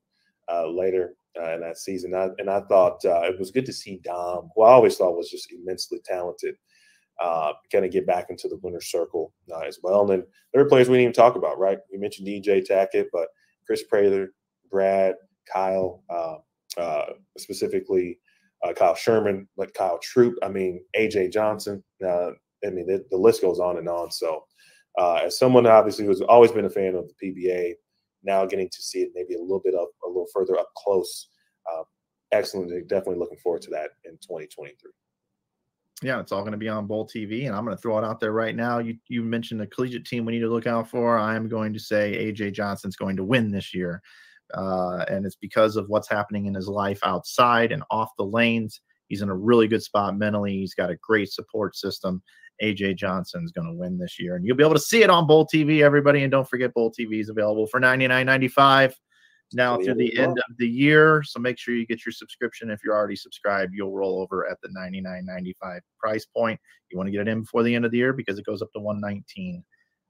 uh, later uh, in that season. I, and I thought uh, it was good to see Dom, who I always thought was just immensely talented, uh, kind of get back into the winner's circle uh, as well. And then there are players we didn't even talk about, right? We mentioned EJ Tackett, but Chris Prather, Brad, Kyle, uh, uh specifically uh, Kyle Sherman, but Kyle Troop. I mean, AJ Johnson. I mean, the, the, list goes on and on. So, as someone obviously who's always been a fan of the PBA, now getting to see it maybe a little bit up, a little further up close. excellent. Definitely looking forward to that in 2023 yeah, it's all going to be on Bowl TV, and I'm going to throw it out there right now. You you mentioned the collegiate team we need to look out for. I am going to say AJ Johnson's going to win this year, uh, and it's because of what's happening in his life outside and off the lanes. He's in a really good spot mentally. He's got a great support system. AJ Johnson's going to win this year, and you'll be able to see it on Bowl TV, everybody. And don't forget, Bowl TV is available for $99.95 now through the end of the year. So make sure you get your subscription. If you're already subscribed, you'll roll over at the 99.95 price point. You want to get it in before the end of the year because it goes up to 119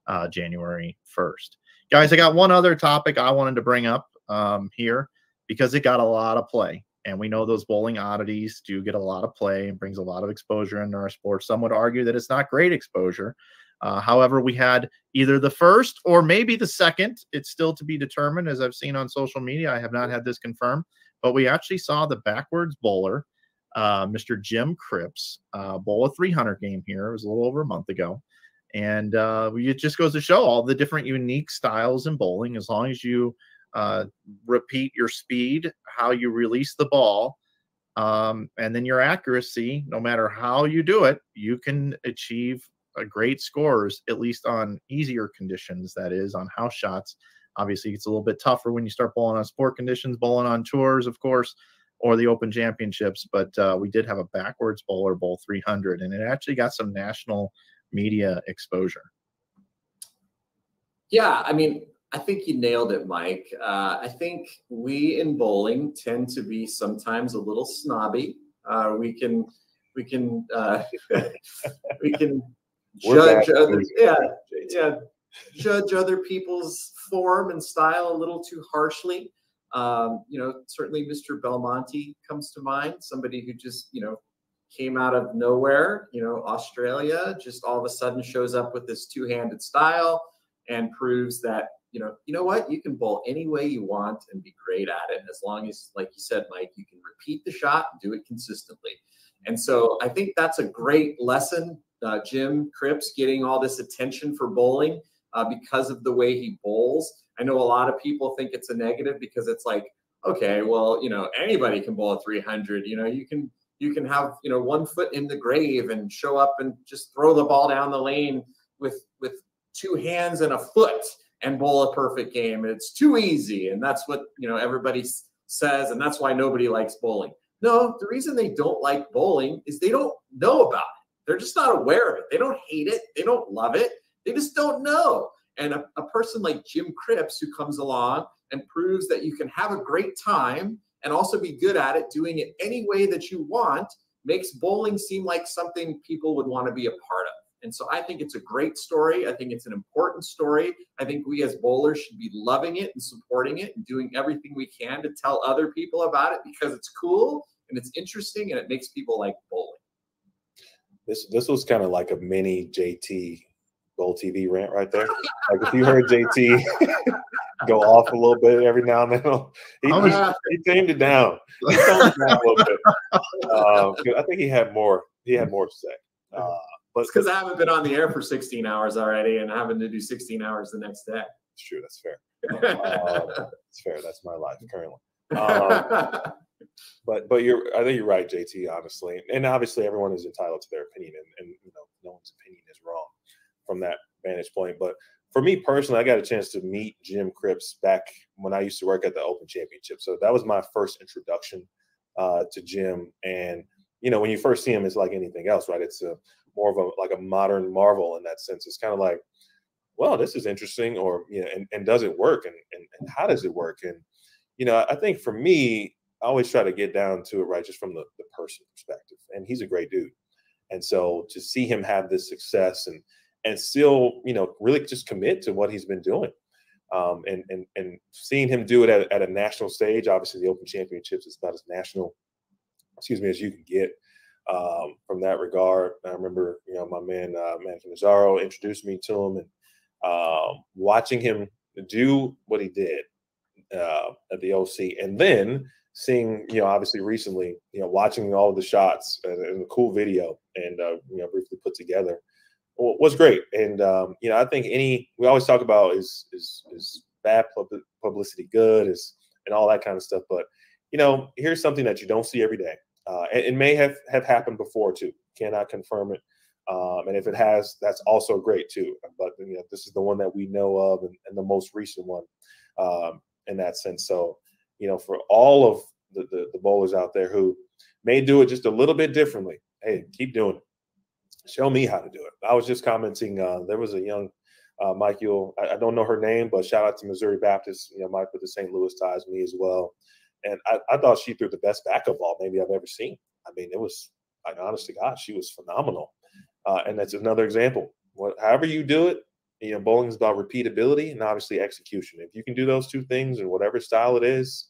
uh, January 1st. Guys, I got one other topic I wanted to bring up um, here because it got a lot of play. And we know those bowling oddities do get a lot of play and brings a lot of exposure into our sport. Some would argue that it's not great exposure, Uh, however, we had either the first or maybe the second. It's still to be determined, as I've seen on social media. I have not had this confirmed, but we actually saw the backwards bowler, uh, Mr. Jim Cripps, uh, bowl a 300 game here. It was a little over a month ago. And uh, it just goes to show all the different unique styles in bowling. As long as you uh, repeat your speed, how you release the ball, um, and then your accuracy, no matter how you do it, you can achieve great scores, at least on easier conditions, that is, on house shots. Obviously, it's a little bit tougher when you start bowling on sport conditions, bowling on tours, of course, or the Open Championships. But uh, we did have a backwards bowler bowl 300, and it actually got some national media exposure. Yeah, I mean, I think you nailed it, Mike. Uh, I think we in bowling tend to be sometimes a little snobby. Uh, we can, we can, uh, we can judge other, yeah, yeah, judge other people's form and style a little too harshly. Um, you know, certainly Mr. Belmonte comes to mind, somebody who just, you know, came out of nowhere, you know, Australia, just all of a sudden shows up with this two-handed style and proves that, you know, you know what, you can bowl any way you want and be great at it as long as, like you said, Mike, you can repeat the shot and do it consistently. And so I think that's a great lesson. Uh, Jim Cripps getting all this attention for bowling uh, because of the way he bowls. I know a lot of people think it's a negative because it's like, okay, well, you know, anybody can bowl a 300. You know, you can you can have you know one foot in the grave and show up and just throw the ball down the lane with with two hands and a foot and bowl a perfect game. It's too easy, and that's what you know everybody says, and that's why nobody likes bowling. No, the reason they don't like bowling is they don't know about it. They're just not aware of it. They don't hate it. They don't love it. They just don't know. And a, a person like Jim Cripps who comes along and proves that you can have a great time and also be good at it, doing it any way that you want, makes bowling seem like something people would want to be a part of. And so I think it's a great story. I think it's an important story. I think we as bowlers should be loving it and supporting it and doing everything we can to tell other people about it because it's cool and it's interesting and it makes people like bowling. This this was kind of like a mini JT Bowl TV rant right there. Like if you heard JT go off a little bit every now and then. He, was, he, he tamed it down. He toned it down a little bit. Uh, I think he had more. He had more to say. Uh, but it's because I haven't been on the air for 16 hours already, and having to do 16 hours the next day. It's true. That's fair. uh, that's fair. That's my life currently. Um, but but you're I think you're right, JT. Honestly, and obviously everyone is entitled to their opinion, and, and you know no one's opinion is wrong from that vantage point. But for me personally, I got a chance to meet Jim Cripps back when I used to work at the Open Championship. So that was my first introduction uh, to Jim. And you know, when you first see him, it's like anything else, right? It's a more of a like a modern marvel in that sense. It's kind of like, well, this is interesting, or you know, and, and does it work, and, and and how does it work? And you know, I think for me, I always try to get down to it, right, just from the the person perspective. And he's a great dude, and so to see him have this success and and still, you know, really just commit to what he's been doing. Um, and and and seeing him do it at, at a national stage, obviously the Open Championships is about as national, excuse me, as you can get um, from that regard. I remember, you know, my man uh, Man Nazaro introduced me to him, and um, watching him do what he did uh, at the OC, and then seeing, you know, obviously recently, you know, watching all the shots and, and the cool video, and uh, you know, briefly put together was great. And um, you know, I think any we always talk about is is is bad publicity good is and all that kind of stuff. But you know, here's something that you don't see every day. Uh, and it may have have happened before too. Cannot confirm it. Um, and if it has, that's also great too. But you know, this is the one that we know of and, and the most recent one um, in that sense. So, you know, for all of the, the, the bowlers out there who may do it just a little bit differently, hey, keep doing it show me how to do it. I was just commenting. Uh, there was a young uh, Mike Yule. I, I, don't know her name, but shout out to Missouri Baptist. You know, Mike with the St. Louis ties, me as well. And I, I thought she threw the best backup ball maybe I've ever seen. I mean, it was, like, honest to God, she was phenomenal. Uh, and that's another example. What, however you do it, you know, bowling is about repeatability and obviously execution. If you can do those two things in whatever style it is,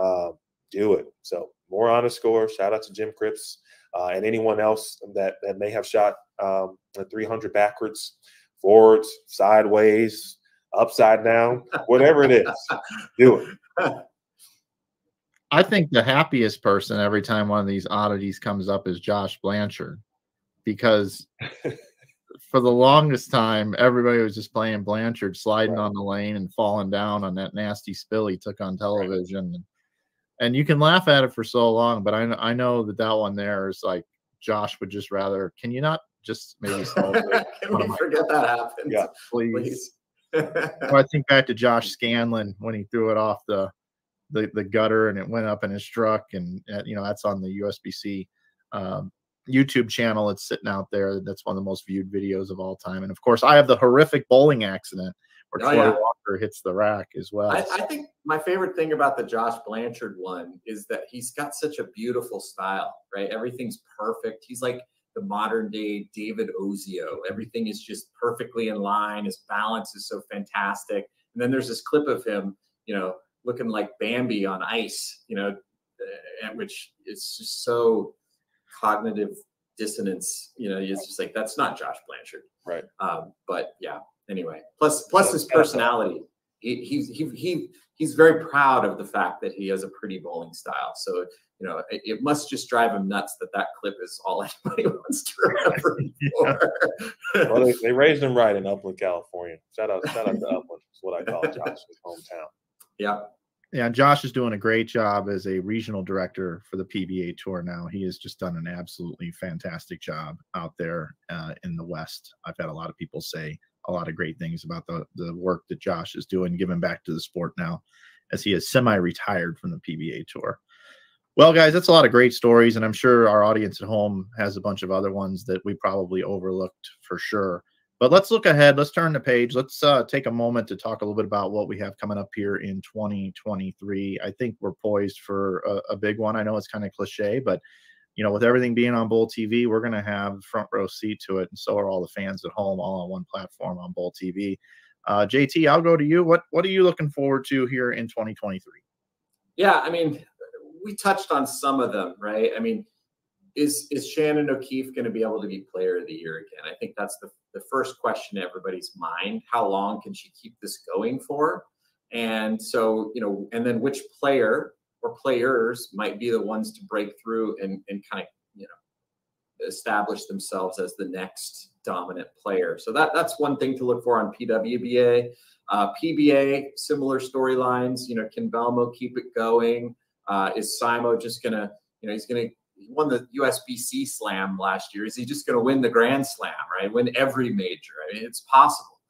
uh, do it. So more honest score. Shout out to Jim Cripps uh, and anyone else that, that may have shot um, 300 backwards. forwards, sideways, upside down, whatever it is, do it. I think the happiest person every time one of these oddities comes up is Josh Blanchard because for the longest time, everybody was just playing Blanchard sliding right. on the lane and falling down on that nasty spill he took on television. Right. And you can laugh at it for so long, but I, I know that that one there is like Josh would just rather. Can you not just maybe solve it? can we forget that happened? Yeah, please. please. I think back to Josh Scanlon when he threw it off the the, the gutter and it went up in his truck, and uh, you know that's on the USBC um, YouTube channel. It's sitting out there. That's one of the most viewed videos of all time. And of course, I have the horrific bowling accident where oh, Troy yeah. Walker hits the rack as well. I, I, think my favorite thing about the Josh Blanchard one is that he's got such a beautiful style, right? Everything's perfect. He's like the modern day David Ozio. Everything is just perfectly in line. His balance is so fantastic. And then there's this clip of him, you know, looking like Bambi on ice, you know, uh, which is just so cognitive dissonance. You know, it's just like that's not Josh Blanchard, right? Um, but yeah. Anyway, plus plus his personality. He, he's he, he he's very proud of the fact that he has a pretty bowling style. So you know, it, it must just drive him nuts that that clip is all anybody wants to remember. yeah. well, they, they, raised him right in Upland, California. Shout out, shout out to Upland. Is what I call Josh's hometown. Yeah. Yeah, Josh is doing a great job as a regional director for the PBA Tour now. He has just done an absolutely fantastic job out there uh, in the West. I've had a lot of people say a lot of great things about the, the work that Josh is doing, giving back to the sport now as he is semi retired from the PBA Tour. Well, guys, that's a lot of great stories, and I'm sure our audience at home has a bunch of other ones that we probably overlooked for sure. But let's look ahead. Let's turn the page. Let's uh, take a moment to talk a little bit about what we have coming up here in 2023. I think we're poised for a, a big one. I know it's kind of cliche, but you know, with everything being on Bowl TV, we're going to have front row seat to it, and so are all the fans at home, all on one platform on Bowl TV. Uh, JT, I'll go to you. What what are you looking forward to here in 2023? Yeah, I mean, we touched on some of them, right? I mean, is is Shannon O'Keefe going to be able to be Player of the Year again? I think that's the the first question in everybody's mind. How long can she keep this going for? And so, you know, and then which player or players might be the ones to break through and, and kind of, you know, establish themselves as the next dominant player. So that that's one thing to look for on PWBA. Uh, PBA, similar storylines. You know, can Belmo keep it going? Uh, is Simo just gonna, you know, he's gonna he won the USBC Slam last year. Is he just going to win the Grand Slam, right? Win every major? I mean, it's possible.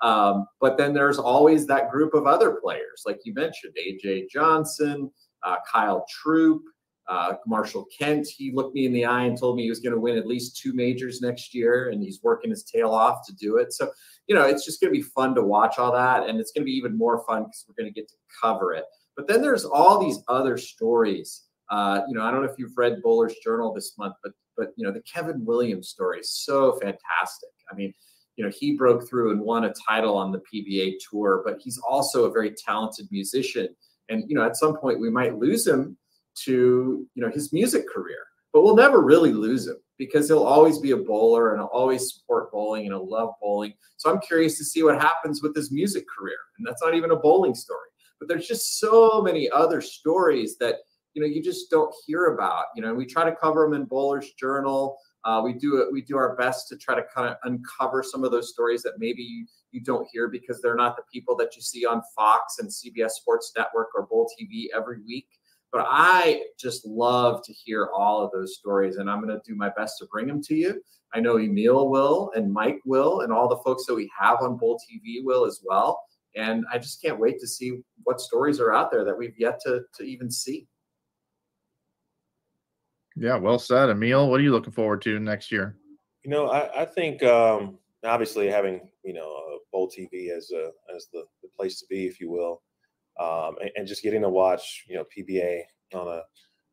Um, but then there's always that group of other players, like you mentioned, AJ Johnson, uh, Kyle Troop, uh, Marshall Kent. He looked me in the eye and told me he was going to win at least two majors next year, and he's working his tail off to do it. So, you know, it's just going to be fun to watch all that, and it's going to be even more fun because we're going to get to cover it. But then there's all these other stories uh, you know, I don't know if you've read Bowler's Journal this month, but but you know, the Kevin Williams story is so fantastic. I mean, you know, he broke through and won a title on the PBA tour, but he's also a very talented musician. And you know, at some point we might lose him to you know his music career, but we'll never really lose him because he'll always be a bowler and he'll always support bowling and he'll love bowling. So I'm curious to see what happens with his music career. And that's not even a bowling story, but there's just so many other stories that you know you just don't hear about. You know, we try to cover them in Bowler's Journal. Uh, we do it. We do our best to try to kind of uncover some of those stories that maybe you, you don't hear because they're not the people that you see on Fox and CBS Sports Network or Bowl TV every week. But I just love to hear all of those stories, and I'm going to do my best to bring them to you. I know Emil will, and Mike will, and all the folks that we have on Bowl TV will as well. And I just can't wait to see what stories are out there that we've yet to, to even see. Yeah, well said, Emil. What are you looking forward to next year? You know, I, I think um, obviously having you know Bowl TV as a as the, the place to be, if you will, um, and, and, just getting to watch you know PBA on a,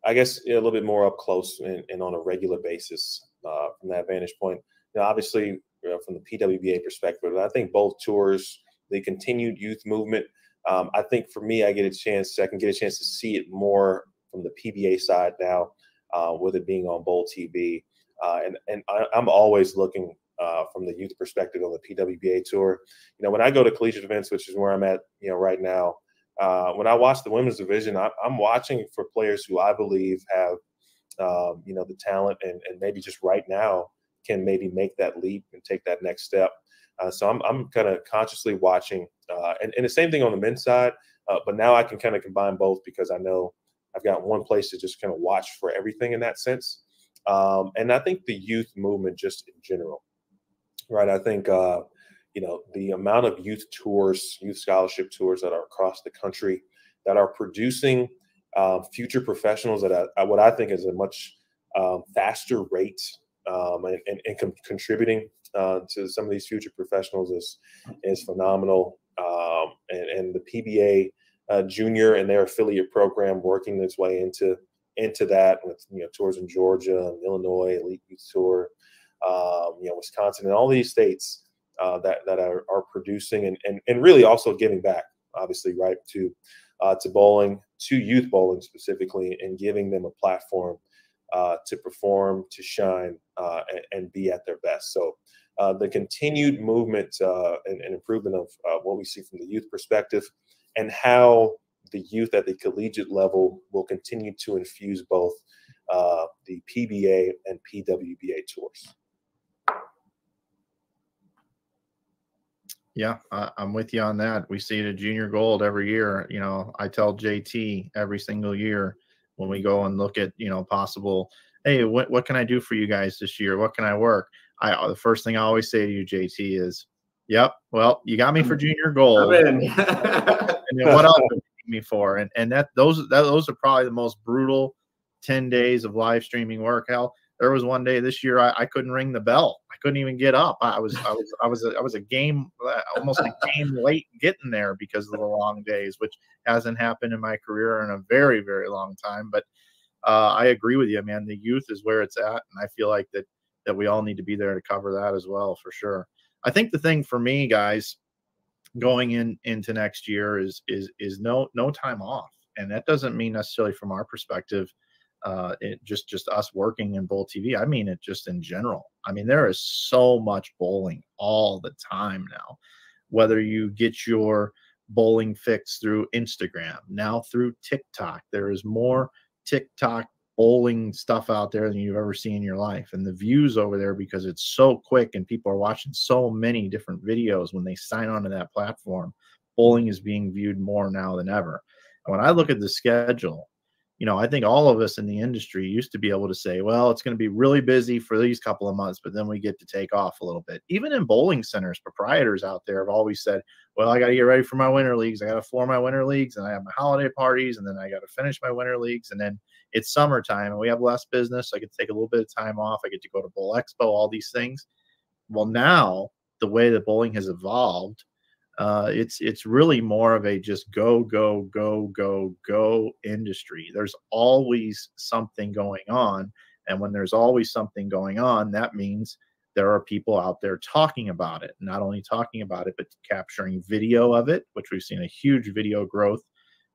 I guess a little bit more up close and, and on a regular basis uh, from that vantage point. You know, obviously you know, from the PWBA perspective, I think both tours, the continued youth movement. Um, I think for me, I get a chance. I can get a chance to see it more from the PBA side now uh, with it being on Bowl TV. Uh, and and I, am always looking uh, from the youth perspective on the PWBA tour. You know, when I go to collegiate events, which is where I'm at, you know, right now, uh, when I watch the women's division, I, am watching for players who I believe have, um, you know, the talent and, and maybe just right now can maybe make that leap and take that next step. Uh, so I'm, I'm kind of consciously watching, uh, and, and the same thing on the men's side. But now I can kind of combine both because I know I've got one place to just kind of watch for everything in that sense. Um, and I think the youth movement, just in general, right? I think uh, you know the amount of youth tours, youth scholarship tours that are across the country that are producing uh, future professionals at a, what I think is a much um, faster rate um, and, and, and com- contributing uh, to some of these future professionals is is phenomenal. Um, and, and, the PBA uh, junior and their affiliate program working its way into into that with you know tours in Georgia and Illinois, Elite Youth Tour, um, you know, Wisconsin, and all these states uh, that that are, are producing and, and and really also giving back, obviously, right to uh, to bowling, to youth bowling specifically, and giving them a platform uh, to perform, to shine, uh, and, and, be at their best. So. Uh, the continued movement uh, and, and, improvement of what we see from the youth perspective, and how the youth at the collegiate level will continue to infuse both uh, the PBA and PWBA tours. Yeah, I'm with you on that. We see it at Junior Gold every year. You know, I tell JT every single year when we go and look at you know possible. Hey, what what can I do for you guys this year? What can I work? I the first thing I always say to you, JT, is, "Yep, well, you got me for Junior Gold." and what else need me for? And and that those that those are probably the most brutal ten days of live streaming work. Hell, there was one day this year I, I couldn't ring the bell I couldn't even get up. I was I was I was a, I was a game uh, almost a game late getting there because of the long days, which hasn't happened in my career in a very very long time. But uh, I agree with you, man. The youth is where it's at, and I feel like that that we all need to be there to cover that as well for sure. I think the thing for me, guys, going in into next year is is is no no time off, and that doesn't mean necessarily from our perspective uh, it just just us working in bowl TV. I mean it just in general. I mean there is so much bowling all the time now. Whether you get your bowling fix through Instagram, now through TikTok, there is more TikTok bowling stuff out there than you've ever seen in your life. And the views over there because it's so quick and people are watching so many different videos when they sign on to that platform. Bowling is being viewed more now than ever. And when I look at the schedule you know, I think all of us in the industry used to be able to say, well, it's going to be really busy for these couple of months, but then we get to take off a little bit. Even in bowling centers, proprietors out there have always said, well, I got to get ready for my winter leagues. I got to floor my winter leagues and I have my holiday parties and then I got to finish my winter leagues. And then it's summertime and we have less business. I can take a little bit of time off. I get to go to Bowl Expo, all these things. Well, now the way that bowling has evolved, uh, it's it's really more of a just go go go go go industry. There's always something going on, and when there's always something going on, that means there are people out there talking about it. Not only talking about it, but capturing video of it, which we've seen a huge video growth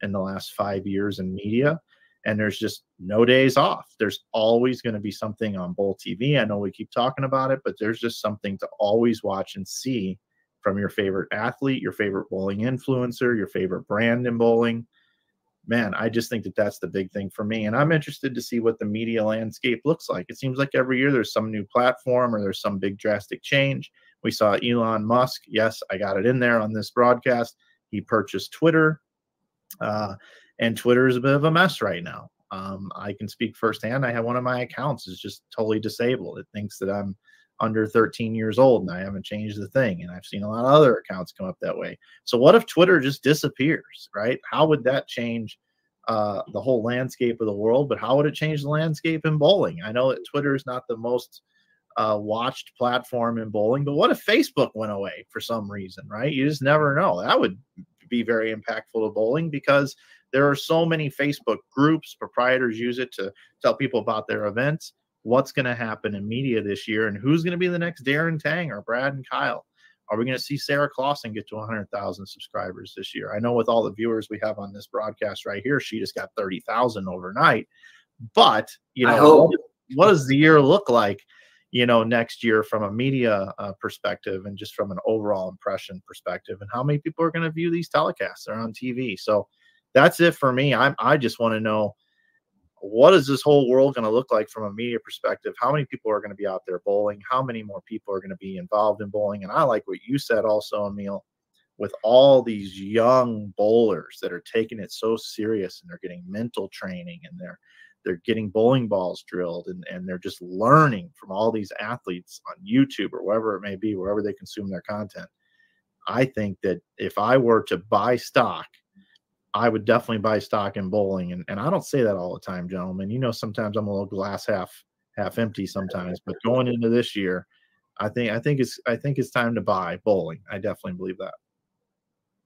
in the last five years in media. And there's just no days off. There's always going to be something on Bowl TV. I know we keep talking about it, but there's just something to always watch and see from your favorite athlete, your favorite bowling influencer, your favorite brand in bowling. Man, I just think that that's the big thing for me. And I'm interested to see what the media landscape looks like. It seems like every year there's some new platform or there's some big drastic change. We saw Elon Musk. Yes, I got it in there on this broadcast. He purchased Twitter. Uh, and Twitter is a bit of a mess right now. Um, I can speak firsthand. I have one of my accounts is just totally disabled. It thinks that I'm under 13 years old and I haven't changed the thing. And I've seen a lot of other accounts come up that way. So what if Twitter just disappears, right? How would that change uh, the whole landscape of the world? But how would it change the landscape in bowling? I know that Twitter is not the most uh, watched platform in bowling, but what if Facebook went away for some reason, right? You just never know. That would be very impactful to bowling because there are so many Facebook groups, proprietors use it to tell people about their events what's going to happen in media this year and who's going to be the next Darren Tang or Brad and Kyle. Are we going to see Sarah Clausen get to 100,000 subscribers this year? I know with all the viewers we have on this broadcast right here, she just got 30,000 overnight. But, you know, what, what does the year look like? You know, next year from a media uh, perspective and just from an overall impression perspective, and how many people are going to view these telecasts? They're on TV. So that's it for me. I'm, I just want to know what is this whole world going to look like from a media perspective? How many people are going to be out there bowling? How many more people are going to be involved in bowling? And I like what you said also, Emil, with all these young bowlers that are taking it so serious and they're getting mental training and they're they're getting bowling balls drilled and, and they're just learning from all these athletes on YouTube or wherever it may be, wherever they consume their content. I think that if I were to buy stock – I would definitely buy stock in bowling. And, and I don't say that all the time, gentlemen. You know, sometimes I'm a little glass half half empty sometimes, but going into this year, I think I think it's I think it's time to buy bowling. I definitely believe that.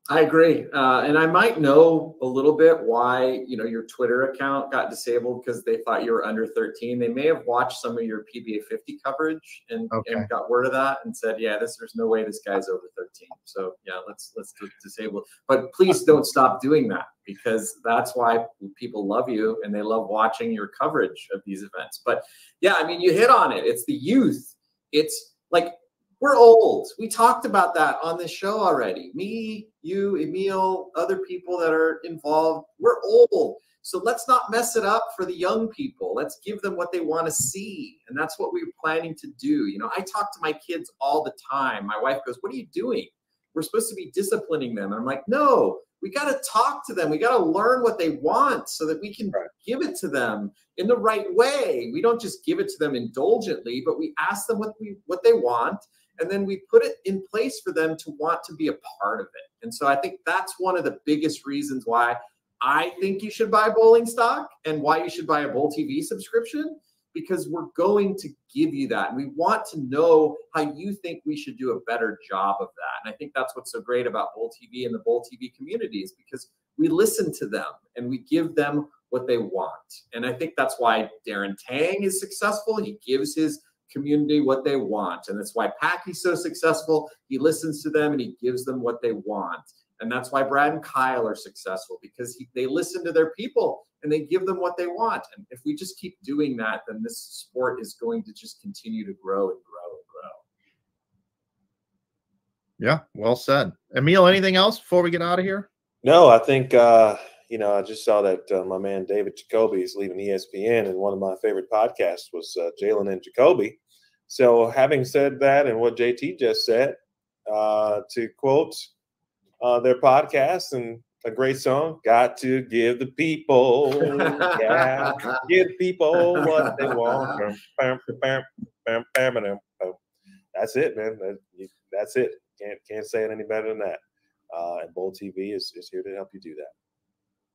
I agree, uh, and I might know a little bit why you know your Twitter account got disabled because they thought you were under 13. They may have watched some of your PBA 50 coverage and, okay. and got word of that and said, "Yeah, this there's no way this guy's over 13." So yeah, let's let's disable. But please don't stop doing that because that's why people love you and they love watching your coverage of these events. But yeah, I mean, you hit on it. It's the youth. It's like we're old. We talked about that on this show already. Me, you, Emil, other people that are involved. We're old. So let's not mess it up for the young people. Let's give them what they want to see. And that's what we're planning to do. You know, I talk to my kids all the time. My wife goes, What are you doing? We're supposed to be disciplining them. And I'm like, No, we got to talk to them. We got to learn what they want so that we can right. give it to them in the right way. We don't just give it to them indulgently, but we ask them what we what they want and then we put it in place for them to want to be a part of it. And so I think that's one of the biggest reasons why I think you should buy bowling stock and why you should buy a Bowl TV subscription because we're going to give you that. And we want to know how you think we should do a better job of that. And I think that's what's so great about Bowl TV and the Bowl TV community is because we listen to them and we give them what they want. And I think that's why Darren Tang is successful. He gives his community what they want. And that's why Packy's so successful. He listens to them and he gives them what they want. And that's why Brad and Kyle are successful because he, they listen to their people and they give them what they want. And if we just keep doing that, then this sport is going to just continue to grow and grow and grow. Yeah, well said. Emil, anything else before we get out of here? No, I think uh, you know, I just saw that uh, my man David Jacoby is leaving ESPN, and one of my favorite podcasts was uh, Jalen and Jacoby. So, having said that, and what JT just said, uh, to quote uh, their podcast and a great song, "Got to give the people, yeah, give people what they want." That's it, man. That's it. Can't can't say it any better than that. Uh, and Bowl TV is is here to help you do that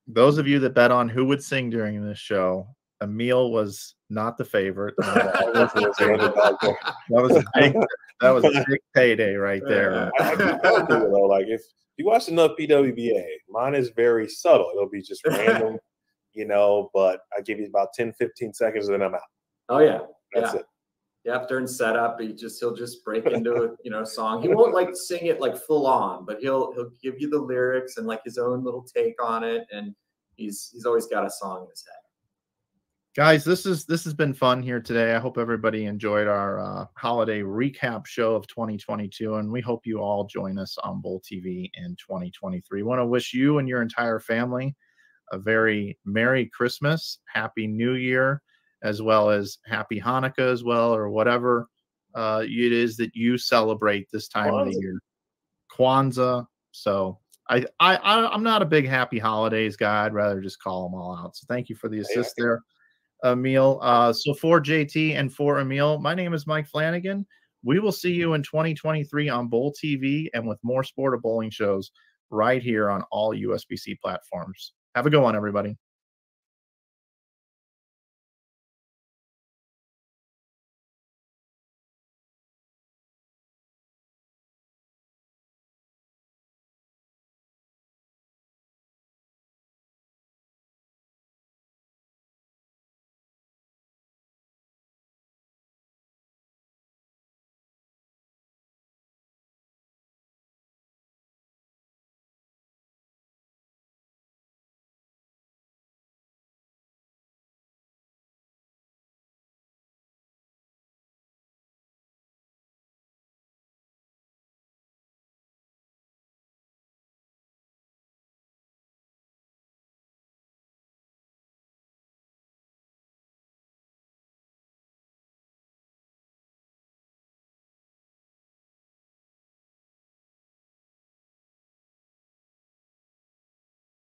those of you that bet on who would sing during this show, Emil was not the favorite. that was a big, that was a big payday right there. I, I though, like if you watch enough PWBA, mine is very subtle. It'll be just random, you know, but I give you about 10, 15 seconds and then I'm out. Oh yeah. That's yeah. it. Yeah, during setup, he just he'll just break into a you know song. He won't like sing it like full on, but he'll he'll give you the lyrics and like his own little take on it, and he's he's always got a song in his head. Guys, this is this has been fun here today. I hope everybody enjoyed our uh, holiday recap show of 2022, and we hope you all join us on Bowl TV in 2023. want to wish you and your entire family a very Merry Christmas, Happy New Year as well as Happy Hanukkah as well, or whatever uh, it is that you celebrate this time Kwanzaa. of the year. Kwanzaa. So I, I I'm not a big Happy Holidays guy. I'd rather just call them all out. So thank you for the assist there, Emil. Uh, so for JT and for Emil, my name is Mike Flanagan. We will see you in 2023 on Bowl TV and with more sport of bowling shows right here on all USBC platforms. Have a good one, everybody.